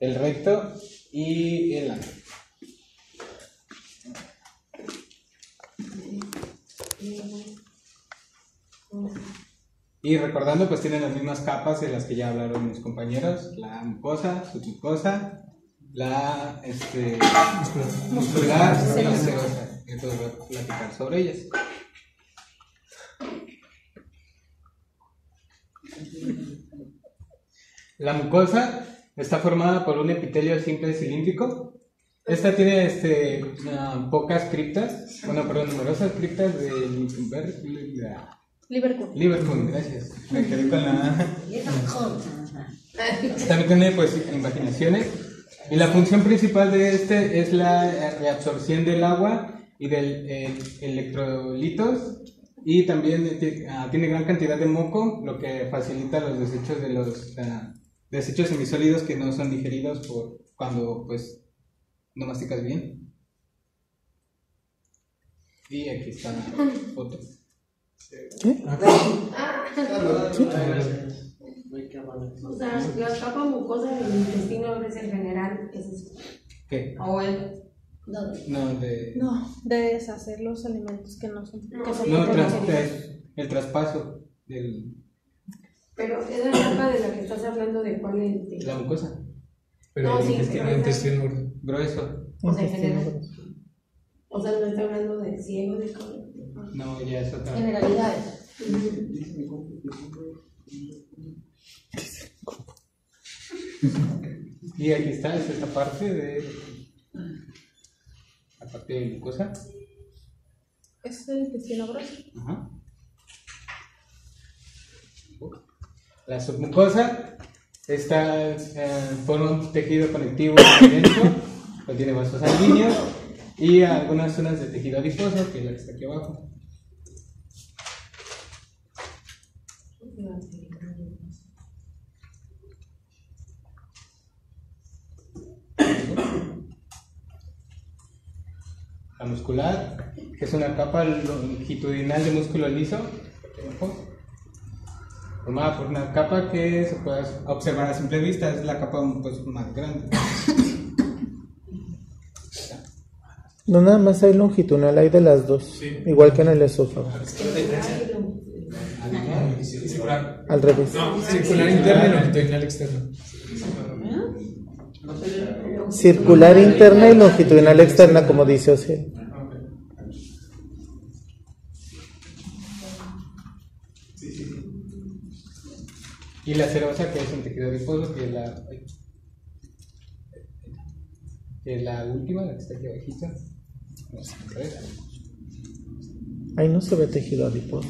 el recto y el ano. Y recordando, pues tienen las mismas capas de las que ya hablaron mis compañeros, la mucosa, submucosa, la este, muscular y la serosa. Entonces voy a platicar sobre ellas. La mucosa está formada por un epitelio simple cilíndrico. Esta tiene este, ah, pocas criptas, bueno, perdón, numerosas criptas de Liverpool. Liverpool, gracias. Me quedé con la. También tiene pues invaginaciones. Y la función principal de este es la reabsorción del agua y del eh, electrolitos. Y también ah, tiene gran cantidad de moco, lo que facilita los desechos de los ah, desechos semisólidos que no son digeridos por cuando pues no masticas bien. Y aquí está la foto. O sea, la capa mucosa del intestino es en general, es eso. ¿Qué? O el. No, de. No, de deshacer los alimentos que no son. Que son No, tras- proteínas. tras- el traspaso del. Pero esa capa de la que estás hablando, ¿de cuál es? La mucosa. Pero No, el sí, intestino, pero esa- intestino Grueso. O sea, en general. O sea, no está hablando de ciego, de color. No, ya es otra. Generalidades. Y aquí está, es esta parte de. La parte de mucosa. Es el intestino grueso. Ajá. La submucosa está eh, por un tejido conectivo denso, contiene vasos sanguíneos y algunas zonas de tejido adiposo, que es la que está aquí abajo. La muscular, que es una capa longitudinal de músculo liso, formada por una capa que se puede observar a simple vista, es la capa pues, más grande. No, nada más hay longitudinal, hay de las dos. Igual que en el esófago. Al revés. No, Circular interno y longitudinal externo. Circular interna y longitudinal externa, como dice Ociel. Y la serosa, que es un tejido adiposo, que es la, que es la última, la que está aquí abajito. No sé, ¿ves? Ahí no se ve tejido adiposo.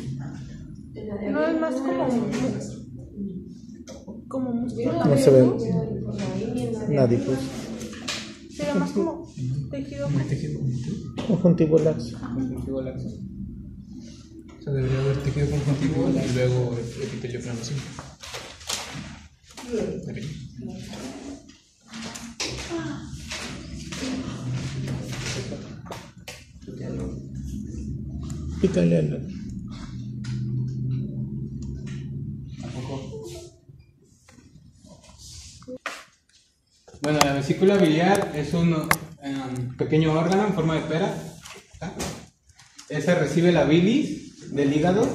No, es más como. Como músculo. No se ve adiposo. Sería más como tejido. Conjuntivo laxo. Conjuntivo laxo. O sea, debería haber tejido conjuntivo y luego epitelio plano. Pícale al Bueno, la vesícula biliar es un em, pequeño órgano en forma de pera. Esa recibe la bilis del hígado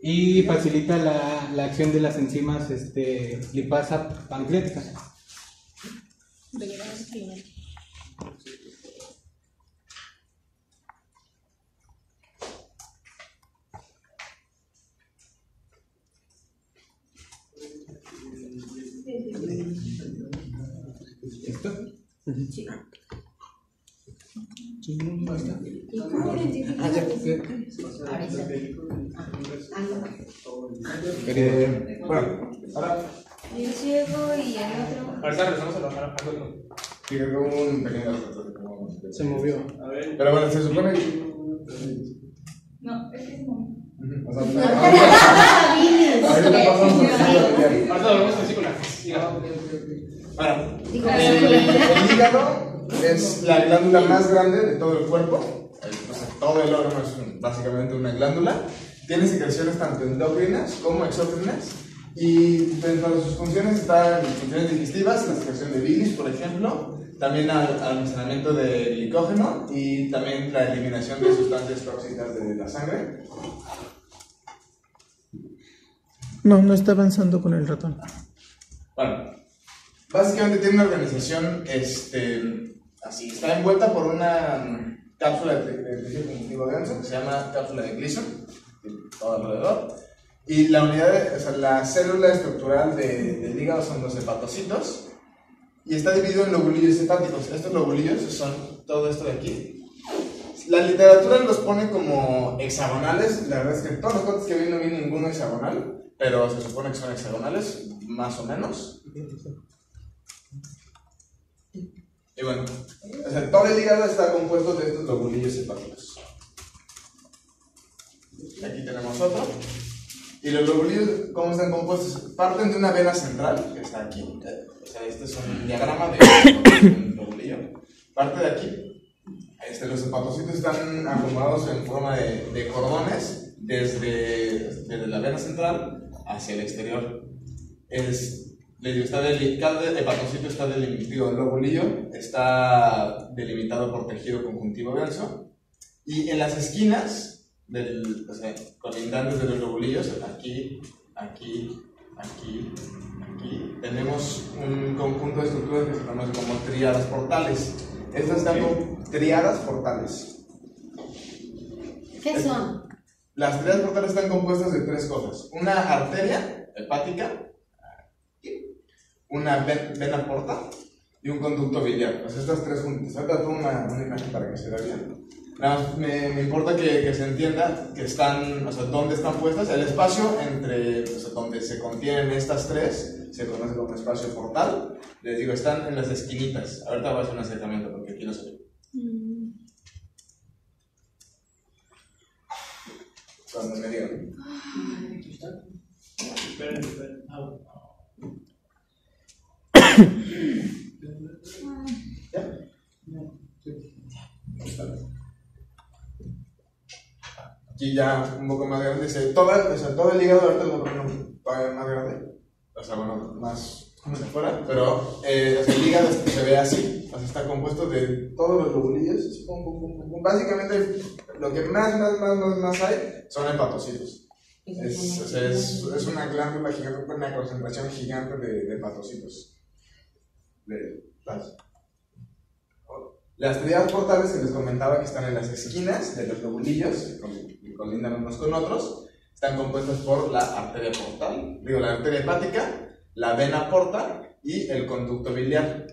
y facilita la, la acción de las enzimas este, lipasa pancreática. Sí. No basta. ¿Y cómo identificas la vesícula? Eh, bueno, ahora Y el ciego y el otro. Ahorita regresamos a lo- a- al otro. tiene un pequeño retraso de cómo- Se movió. Pero bueno, se supone que. No, es que es momento. O sea, (laughs) ahorita (laughs) pasamos. Ahorita volvemos a la. El, hígado es la glándula más grande de todo el cuerpo. O sea, todo el órgano es básicamente una glándula. Tiene secreciones tanto endocrinas como exócrinas. Y dentro de sus funciones están funciones digestivas, la secreción de bilis, por ejemplo, también al almacenamiento de glicógeno y también la eliminación de sustancias tóxicas de la sangre. No, no está avanzando con el ratón. Bueno, básicamente tiene una organización, este, así, está envuelta por una cápsula de, de tejido conjuntivo denso que se llama cápsula de Gleason, todo alrededor. Y la unidad, de- o sea, la célula estructural de- del hígado son los hepatocitos y está dividido en lobulillos hepáticos. Estos lobulillos son todo esto de aquí. La literatura los pone como hexagonales. La verdad es que todos los cortes que vi no vi ninguno hexagonal, pero se supone que son hexagonales, más o menos. Y bueno, o sea, todo el hígado está compuesto de estos lobulillos hepáticos. Aquí tenemos otro. Y los lobulillos, ¿cómo están compuestos? Parten de una vena central, que está aquí. O sea, este es un diagrama de (coughs) un lobulillo. Parte de aquí. Este, los hepatocitos están acomodados en forma de, de cordones desde, desde la vena central hacia el exterior. Es, les digo, está deli- cada hepatocito está delimitado, el lobulillo está delimitado por tejido conjuntivo denso. Y en las esquinas, del, o sea, colindantes de los lobulillos, aquí aquí, aquí, aquí, tenemos un conjunto de estructuras que se conoce como triadas portales. Estas están como triadas portales. ¿Qué son? Las triadas portales están compuestas de tres cosas. Una arteria hepática, una ven- vena porta y un conducto biliar. Pues estas tres juntas. Ahorita tengo una, una imagen para que se vea bien. Nada más me, me importa que, que se entienda que están, o sea, dónde están puestas. El espacio entre, o sea, donde se contienen estas tres se conoce como espacio portal. Les digo, están en las esquinitas. Ahorita voy a hacer un acercamiento porque aquí no se ve. Cuando me digan. Esperen, esperen. Aquí ya un poco más grande, dice, toda, o sea, todo el hígado ahorita lo pongo más grande, o sea, bueno, más como fuera, pero eh, el hígado se ve así, o sea, está compuesto de todos los lobulillos, básicamente lo que más, más, más, más, más hay son hepatocitos. Es, o sea, es, es una glándula gigante una concentración gigante de hepatocitos. Las, las triadas portales se les comentaba que están en las esquinas de los lobulillos, que colindan unos con otros. Están compuestas por la arteria portal, digo, la arteria hepática, la vena porta y el conducto biliar.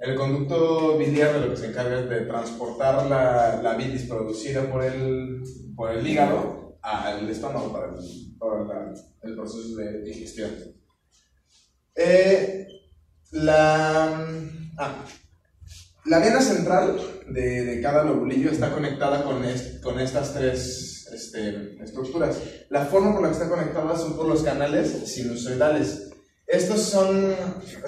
El conducto biliar de lo que se encarga es de transportar la, la bilis producida por el, por el hígado al estómago para el, para la- el proceso de digestión. Eh, la, ah, la vena central de, de cada lobulillo está conectada con, est- con estas tres este, estructuras. La forma por la que está conectada son por los canales sinusoidales. Estos son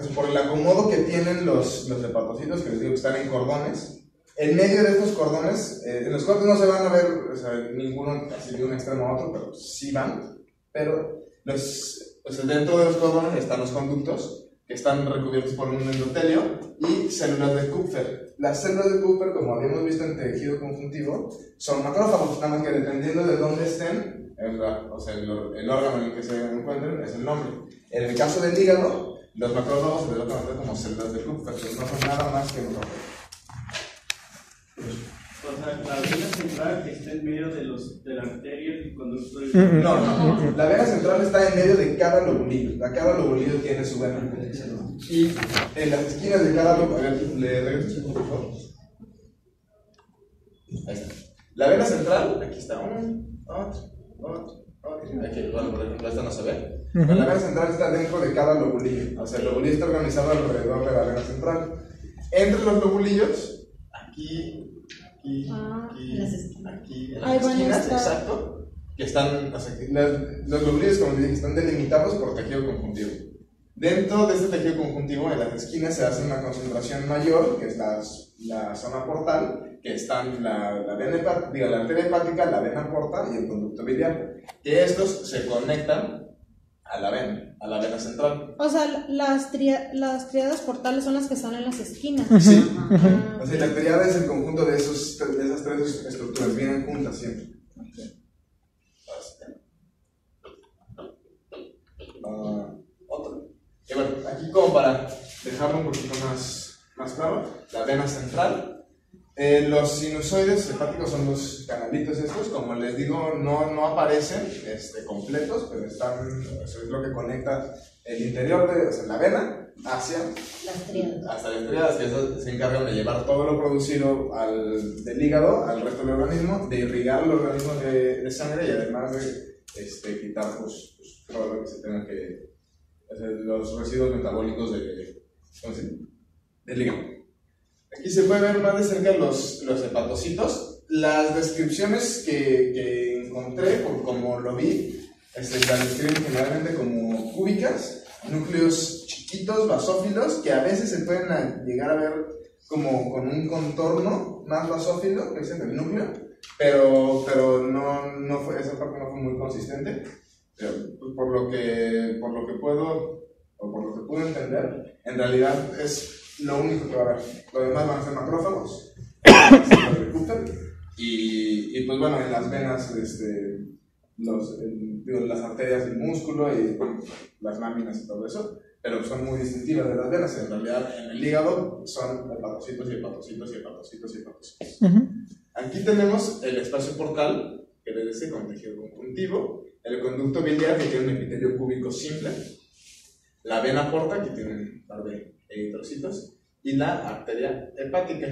es por el acomodo que tienen los, los hepatocitos, que les digo que están en cordones. En medio de estos cordones, eh, en los cortes no se van a ver o sea, ninguno así de un extremo a otro, pero sí van. Pero los, o sea, dentro de los cordones están los conductos, que están recubiertos por un endotelio, y células de Kupfer. Las células de Kupfer, como habíamos visto en tejido conjuntivo, son macrófagos, nada más que dependiendo de dónde estén, el, o sea, el, el órgano en el que se encuentren es el nombre. En el caso del hígado, los macrófagos se deben conocer como células de Kupfer, pero no son nada más que macrófagos. O sea, la vena central está en medio de, los, de la arteria y conducto del- Mm, No, no, no. La vena central está en medio de cada lobulillo. La- Cada lobulillo tiene su vena. Y en las esquinas de cada lobulillo. A ver, le regreso, por favor. Ahí está. La vena central, aquí está. Un, otro, otro, otro. Aquí, bueno, por ejemplo, esta no se ve. Ujú. La vena central está dentro de cada lobulillo. O sea, el lobulillo está organizado alrededor de la vena central. Entre los lobulillos, aquí, aquí, aquí, aquí, en las Ahí van a esquinas, estar- exacto, que están, o sea, que las- los lobulillos, como dije, están delimitados por tejido conjuntivo. Dentro de este tejido conjuntivo, en las esquinas se hace una concentración mayor, que es la, la zona portal, que están la, la, vena digo, la arteria hepática, la vena portal y el conducto biliar, que estos se conectan a la vena, a la vena central. O sea, las, tria- las triadas portales son las que están en las esquinas. Sí. Ah, O sea, la triada es el conjunto de, esos, de esas tres estructuras, vienen juntas siempre. Ah, otro. Y bueno, aquí como para dejarlo un poquito más, más claro, la vena central. Eh, los sinusoides hepáticos son los canalitos estos, como les digo, no, no aparecen este, completos, pero están, eso es lo que conecta el interior de o sea, la vena hacia Las triadas. hasta las triadas, que esas se encargan de llevar todo lo producido al, del hígado al resto del organismo, de irrigar el organismo de, de sangre y además de este, quitar pues, pues, todo lo que se tenga que. los residuos metabólicos del hígado. Aquí se puede ver más de cerca los, los hepatocitos. Las descripciones que, que encontré, por como lo vi, este, las describen generalmente como cúbicas, núcleos chiquitos, basófilos, que a veces se pueden llegar a ver como con un contorno más basófilo, que es el núcleo, pero, pero no, no fue, esa parte no fue muy consistente. Pero, pues, por, lo que, por lo que puedo, o por lo que pude entender, en realidad es lo único que va a haber. Lo demás van a ser macrófagos, (coughs) y, y pues bueno, en las venas, este, los, el- digo, las arterias del músculo y las láminas y todo eso, pero son muy distintivas de las venas. En realidad, en el hígado son hepatocitos y hepatocitos y hepatocitos y hepatocitos. Aquí tenemos el espacio portal, que le dice con tejido conjuntivo, el conducto biliar, que tiene un epitelio cúbico simple, la vena porta, que tiene un par de eritrocitos, y la arteria hepática.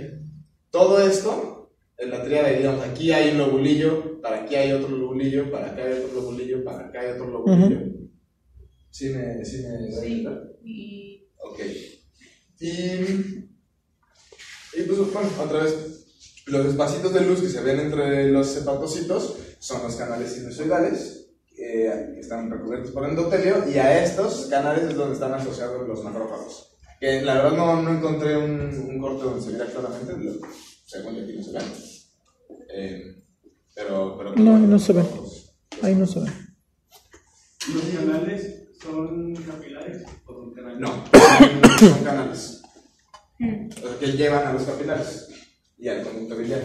Todo esto, en la tríada, digamos, aquí hay un lobulillo, para aquí hay otro lobulillo, para acá hay otro lobulillo, para acá hay otro lobulillo. ¿Sí me, sí me Sí. Y Ok. Y, y pues bueno, otra vez, los espacitos de luz que se ven entre los hepatocitos son los canales sinusoidales, eh, que están recubiertos por endotelio, y a estos canales es donde están asociados los macrófagos. Que la verdad no, no encontré un, un corte donde se viera claramente, lo- según aquí no se ven. Eh, pero, pero No, ahí no se ve. Ahí no se ve. ¿Los canales son capilares o son canales? No, son, canales. (coughs) Que llevan a los capilares y al conducto biliar.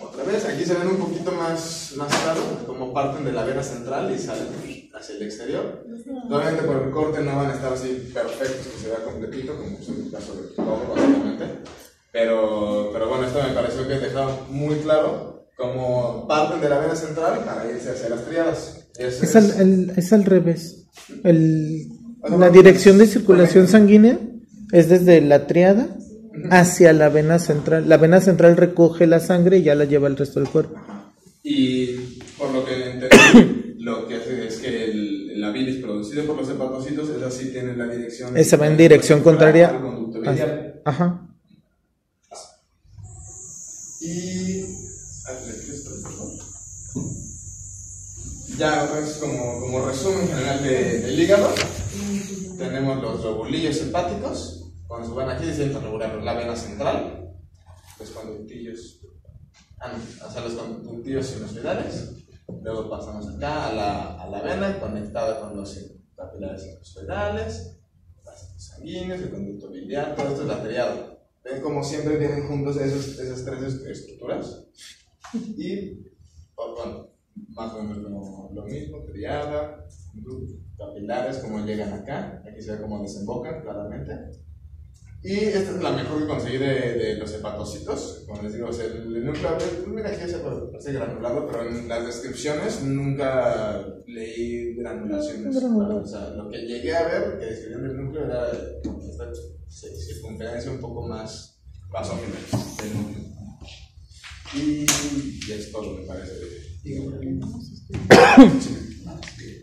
Otra vez, aquí se ven un poquito más, más claro, como parten de la vena central y salen hacia el exterior. Obviamente por el corte no van a estar así perfectos, que se vea completito, como es el caso de todo, básicamente. Pero, pero bueno, esto me pareció que dejaba muy claro cómo parten de la vena central para irse hacia las triadas. Ese Es al, es- el- es al revés. El- la dirección de circulación sanguínea es desde la triada hacia la vena central. La vena central recoge la sangre y ya la lleva al resto del cuerpo. Y por lo que entendí, (coughs) lo que hace es que el- la bilis producida por los hepatocitos es así, tiene la dirección. Esa va en dirección contraria. al conducto biliar. Ajá. Y. Ya, vez, como, como resumen general de- del hígado, tenemos los lobulillos hepáticos. Cuando se van aquí, sienten regular la vena central, los conductillos, ah, no, o sea, los conductillos sinusoidales. Luego pasamos acá a la, a la vena conectada con los capilares sinusoidales, vasos sanguíneos, el conducto biliar, todo esto es la triada. Ven como siempre vienen juntos esos- esas tres est- estructuras. Y, pues, bueno, más o menos como lo mismo, triada, capilares, como llegan acá. Aquí se ve cómo desembocan claramente. Y esta es la mejor que conseguí de, de los hepatocitos. Como les digo, o sea, el, el núcleo, pues, mira aquí se parece granulado, pero en las descripciones nunca leí granulaciones. Granulado. O sea, lo que llegué a ver que describían del núcleo era esta ci- circunferencia un poco más basófila del núcleo. Y, y es todo, me parece.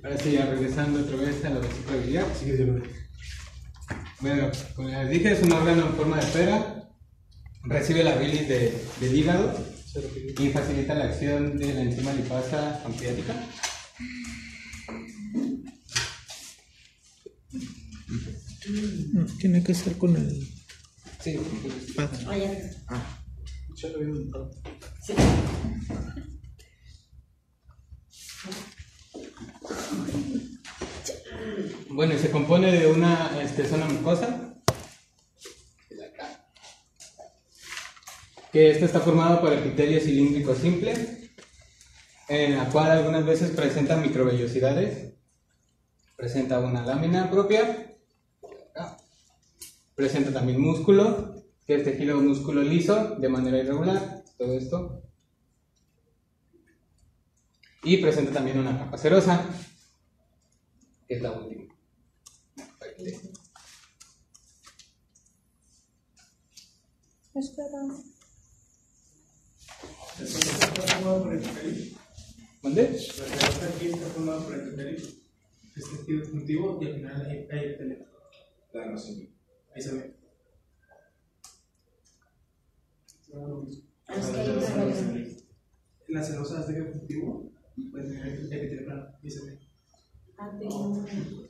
Ahora sí, ya regresando otra vez a la vesícula biliar. Bueno, como les dije, es un órgano en forma de pera. Recibe la bilis de- del hígado y facilita la acción de la enzima lipasa pancreática. No, tiene que ser con el. Sí, Ah, ya. Ah. Ya lo había notado. Bueno, se compone de una este, zona mucosa. Que esta está formada por epitelio cilíndrico simple, en la cual algunas veces presenta microvellosidades. Presenta una lámina propia. Presenta también músculo, que es tejido músculo liso de manera irregular. Todo esto. Y presenta también una capa serosa, que es la última. Espera. ¿Eso está formado por. ¿La aquí está formada por conjuntivo y al final hay, hay epitelio. Ya no sé. Ahí se ve. La celosa es tejido conjuntivo y puede tener epitelio plano. Ahí se ve. Ujú.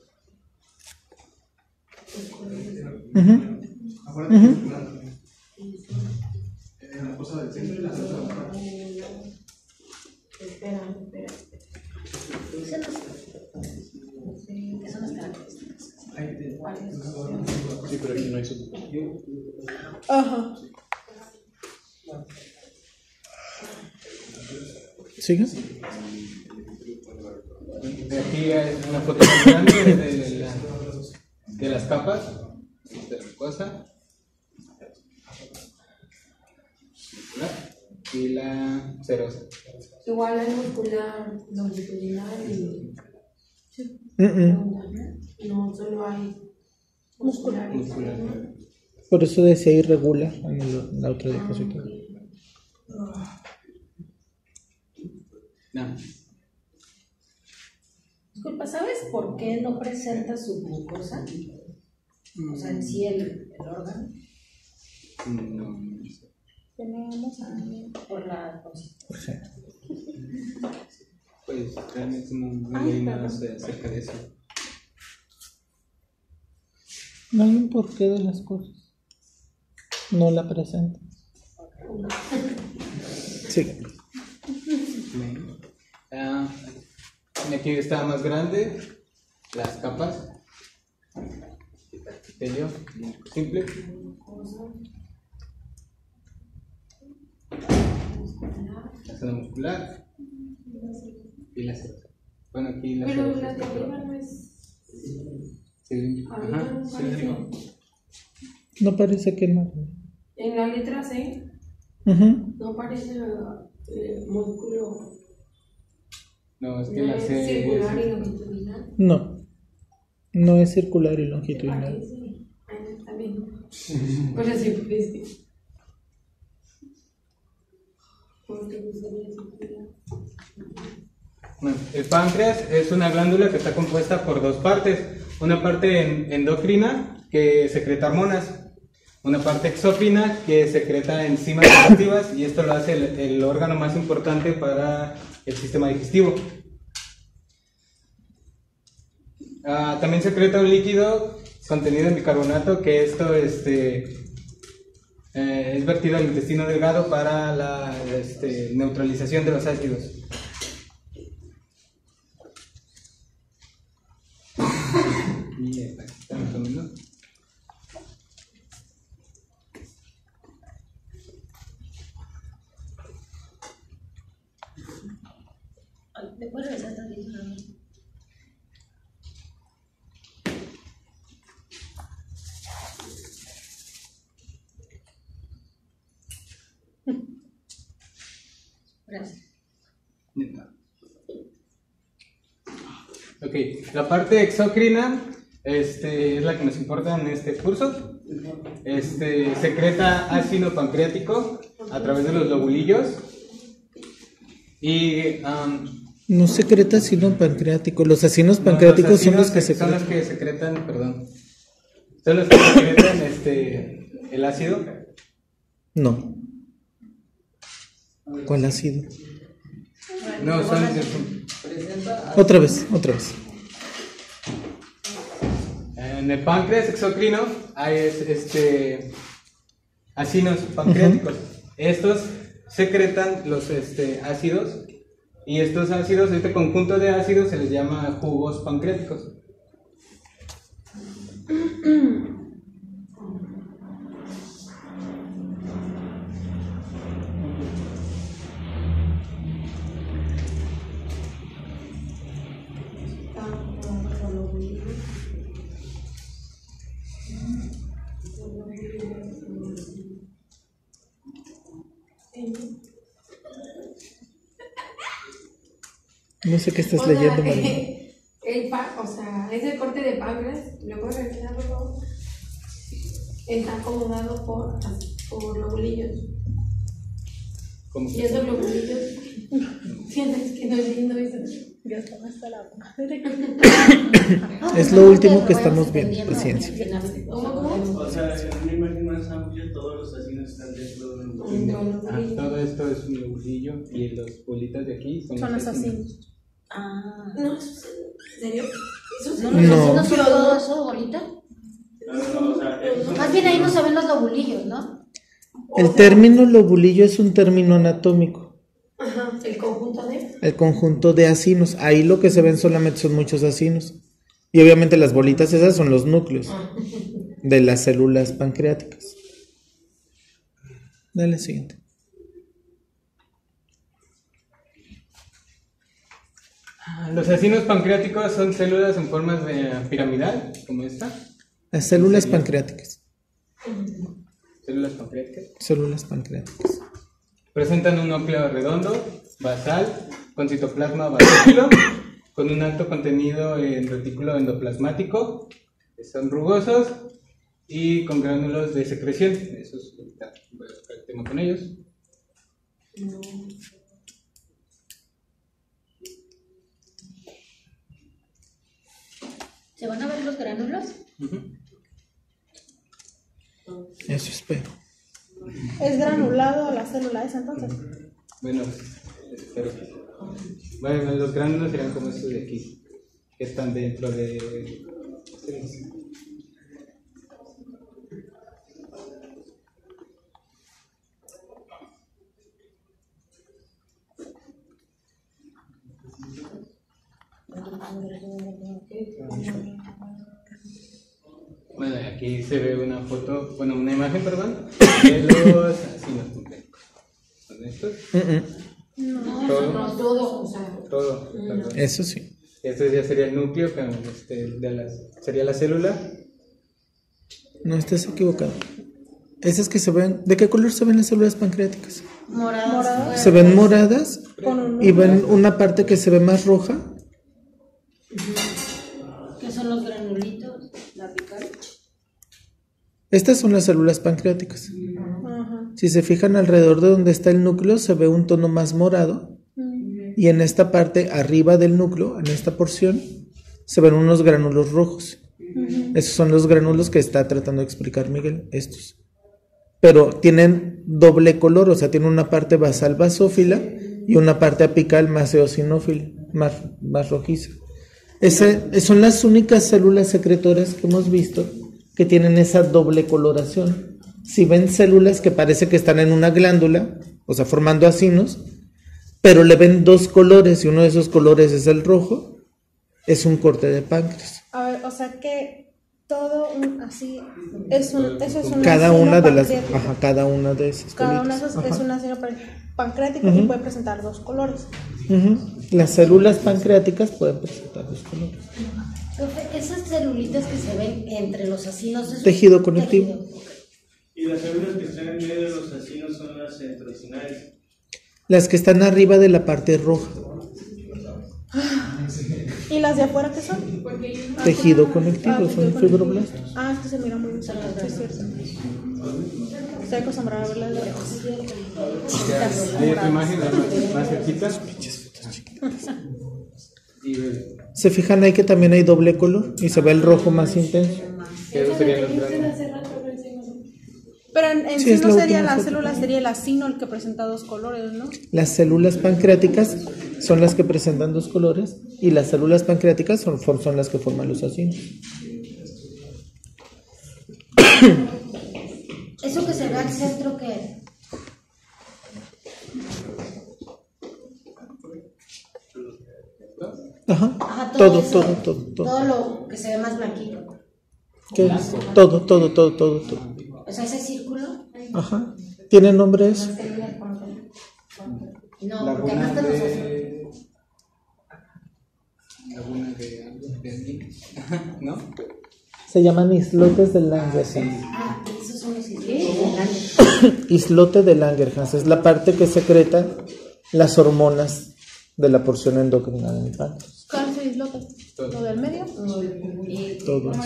La cosa del centro y la de la. Espera, espera. Es- Sí, que son las características. Sí, pero aquí no hay sub. Ajá. ¿Sigue? De aquí hay una foto grande de, de las capas de la mucosa. Y la serosa. Igual hay muscular longitudinal y Mm, mm. no solo hay muscular. Por eso decía irregular en el- en la otra diapositiva. No. Disculpa, ¿sabes por qué no presenta su glucosa? O sea, en sí el, el órgano. No. Tenemos a... Por la (laughs) Pues realmente no, no leí nada acerca de eso. No hay un porqué de las cosas. No la presenta. Sigue. Ah, aquí está más grande, las capas. Simple. La zona muscular y la serosa. Bueno, aquí la Pero la abajo. no es. Sí, ajá, no parece. digo. No parece que más. En la letra C no parece eh, músculo No, es que no la es circular y longitudinal. No. No es circular y longitudinal. Ahí está bien. Pues así circular. Bueno, el páncreas es una glándula que está compuesta por dos partes. Una parte en- endocrina que secreta hormonas. Una parte exócrina que secreta enzimas digestivas y esto lo hace el, el órgano más importante para el sistema digestivo. Ah, también secreta un líquido contenido en bicarbonato que esto este, eh, es vertido al intestino delgado para la este, neutralización de los ácidos. (coughs) Y aquí está más o menos. Ay, ¿Me puedes regresar más? Gracias. Ok, la parte exocrina este, es la que nos importa en este curso. Este, secreta ácido pancreático a través de los lobulillos. Y am, No secreta sino pancreático. Los no, pancreáticos los son los que ácidos son los secretan. que secretan, perdón. Son los que secretan este, el ácido. No. ¿Cuál ha sido? No, son, Otra vez, otra vez. En el páncreas exocrino hay es- este, acinos pancreáticos. Estos secretan los este, ácidos y estos ácidos, este conjunto de ácidos se les llama jugos pancreáticos. (clears throat) No sé qué estás O sea, leyendo, (laughs) María. eh, el pa- o sea, es el corte de páncreas, ¿me puedes revisar, por favor? Está acomodado por, por lobulillos. ¿Cómo Y esos lobulillos, (laughs) sientes que no es lindo eso. Ya está hasta la (coughs) Es lo último que estamos viendo, paciencia. O sea, en una imagen más amplia, todos los asinos están dentro de un Ah, todo esto es un lobulillo y los bolitas de aquí son, Son los ácidos. Ah. No, ¿en serio? ¿Eso ¿No, No. no. no son todo eso, el- Más bien ahí no se ven los lobulillos, ¿no? El término lobulillo es un término anatómico. Ajá, el conjunto de. El conjunto de acinos. Ahí lo que se ven solamente son muchos acinos. Y obviamente las bolitas esas son los núcleos de las células pancreáticas. Dale siguiente. Los acinos pancreáticos son células en formas de piramidal, como esta. Las células pancreáticas. Células pancreáticas. Células pancreáticas. Presentan un núcleo redondo, basal, con citoplasma basículo, con un alto contenido en retículo endoplasmático. Son rugosos y con gránulos de secreción. Eso es el tema con ellos. ¿Se van a ver los gránulos? Eso espero. Es granulado la célula esa entonces. Bueno, espero que. Bueno, los gránulos serían como estos de aquí, que están dentro de. Bueno, aquí se ve una foto, bueno, una imagen, perdón, de los. ¿Son estos? No, Todo. No, todo, o sea. Todo. Eso sí. Este ya sería el núcleo, que, este, de las, sería la célula. No estás equivocado. Esas que se ven, ¿de qué color se ven las células pancreáticas? Moradas. Se ven moradas y ven una parte que se ve más roja. Estas son las células pancreáticas. Ajá. Si se fijan alrededor de donde está el núcleo, se ve un tono más morado. Y en esta parte, arriba del núcleo, en esta porción, se ven unos gránulos rojos. Esos son los gránulos que está tratando de explicar Miguel, estos. Pero tienen doble color, o sea, tienen una parte basal basófila y una parte apical más eosinófila, más, más rojiza. Ese- son las únicas células secretoras que hemos visto que tienen esa doble coloración. Si ven células que parece que están en una glándula, o sea, formando acinos, pero le ven dos colores y uno de esos colores es el rojo, es un corte de páncreas. A ver, o sea que todo un, así es un, eso es un Cada una de las, ajá, cada una de esas. Cada una de esas es un pan- pancreático Ujú. y puede presentar dos colores. Las células pancreáticas pueden presentar dos colores. Profe, esas celulitas que se ven entre los acinos. ¿es Tejido conectivo. tejido? Y las células que están en medio de los acinos son las centrocinales. Las que están arriba de la parte roja. ¿Y las de afuera qué son? Tejido Ah, conectivo, tejido son fibroblastos. Ah, es que se mira muy bien. Sí, es cierto. Estoy acostumbrada a verlas de lejos. Ahí otra imagen, la más, más cerquita. Y ve, Se fijan ahí que también hay doble color y se ve el rojo más intenso. Pero en, en Sí, sí, es no la sería la célula, sería el acino el que presenta dos colores, ¿no? Las células pancreáticas son las que presentan dos colores y las células pancreáticas son, las que forman los acinos. Eso que se ve al centro que Ajá. Ajá, Todo, eso, todo, todo, todo. Todo lo que se ve más blanquito. ¿Qué es? Todo, todo, todo, todo, todo. O sea, ese círculo. Ajá. ¿Tiene nombre eso? No, porque acá acinos. de. Laguna de algo de. ¿No? Se llaman islotes de Langerhans. Ah, esos son los círculos. (coughs) Islote de Langerhans es la parte que secreta las hormonas de la porción endocrina del páncreas. ¿Cuál es el islote? ¿Lo del medio? Todos.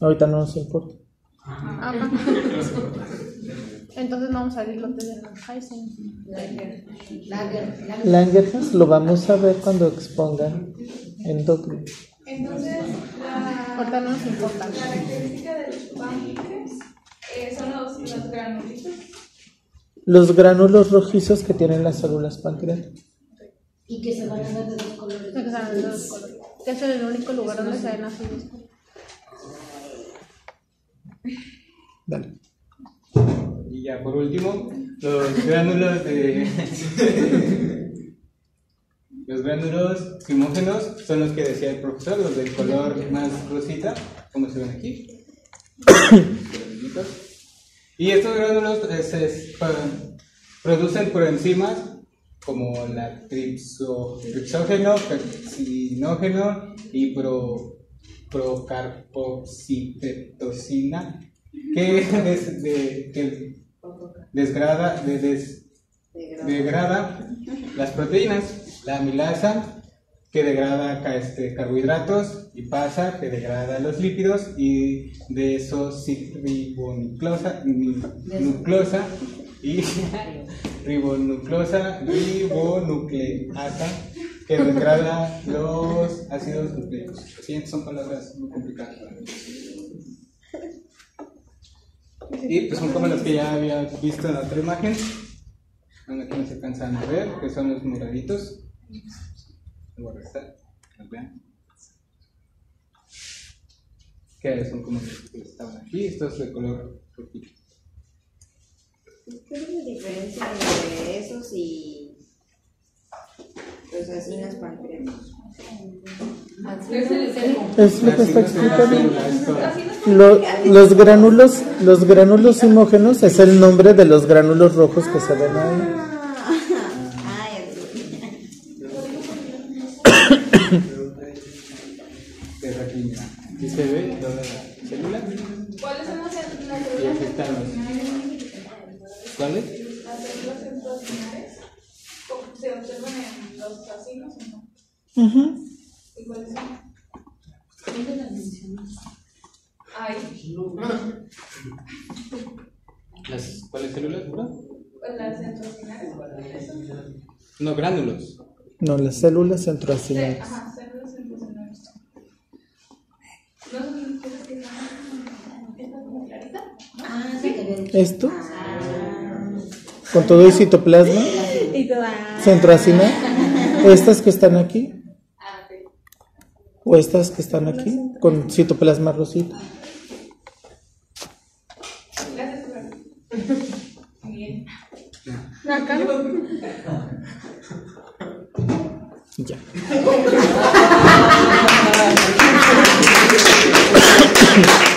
Ahorita no nos importa. Ajá. (laughs) Entonces vamos al islote de Heisen. Langerhans lo vamos a ver cuando expongan endocrino. Entonces, la, Ahorita no nos importa. la característica del páncreas eh, son los, los granulitos. Los gránulos rojizos que tienen las células pancreáticas. Y que se van a ver de dos colores. Salen de dos colores. Que es el único lugar donde se ven así. Dale. Y ya por último, los gránulos de. (laughs) los gránulos fimógenos son los que decía el profesor, los del color más rosita, como se ven aquí. (coughs) y estos gránulos eh, se pa- producen por enzimas como la tripso, tripsógeno, pepsinógeno y pro, que, (laughs) des- de- que desgrada, de- des- degrada. las proteínas, la amilasa que degrada este, carbohidratos y pasa que degrada los lípidos y desoxirribonucleosa ni- nucleosa y (laughs) ribonucleosa ribonucleasa que degrada los ácidos nucleicos. Siguiente son palabras muy complicadas para mí. Y pues son como los que ya había visto en la otra imagen. Aquí no se alcanzan a ver, que son los moraditos. Voy a restar, vean. Que son como los que estaban aquí, estos de color rojito. ¿Qué es la diferencia entre esos y los acinas pancreáticos? Es lo que está explicando. Lo- los gránulos, los gránulos imógenos es el nombre de los gránulos rojos que se ven ahí. ¿Cuáles son las células Y aquí están los. ¿Cuáles? Las células centrociliares se observan en los no? Ujú. ¿Y cuáles son? Ay, Las, ¿Cuáles células? ¿no? pues las. ¿Eso? No, gránulos. No, las células Sí, centroacinares. Ajá, células centrociliares. ¿No son que están esta como clarita? Ah, sí. Esto, con todo el citoplasma, centroacina, estas que estestán aquí, o estas que están aquí, con citoplasma rosita. Gracias, profe. Bien. Acá. Ya. (laughs)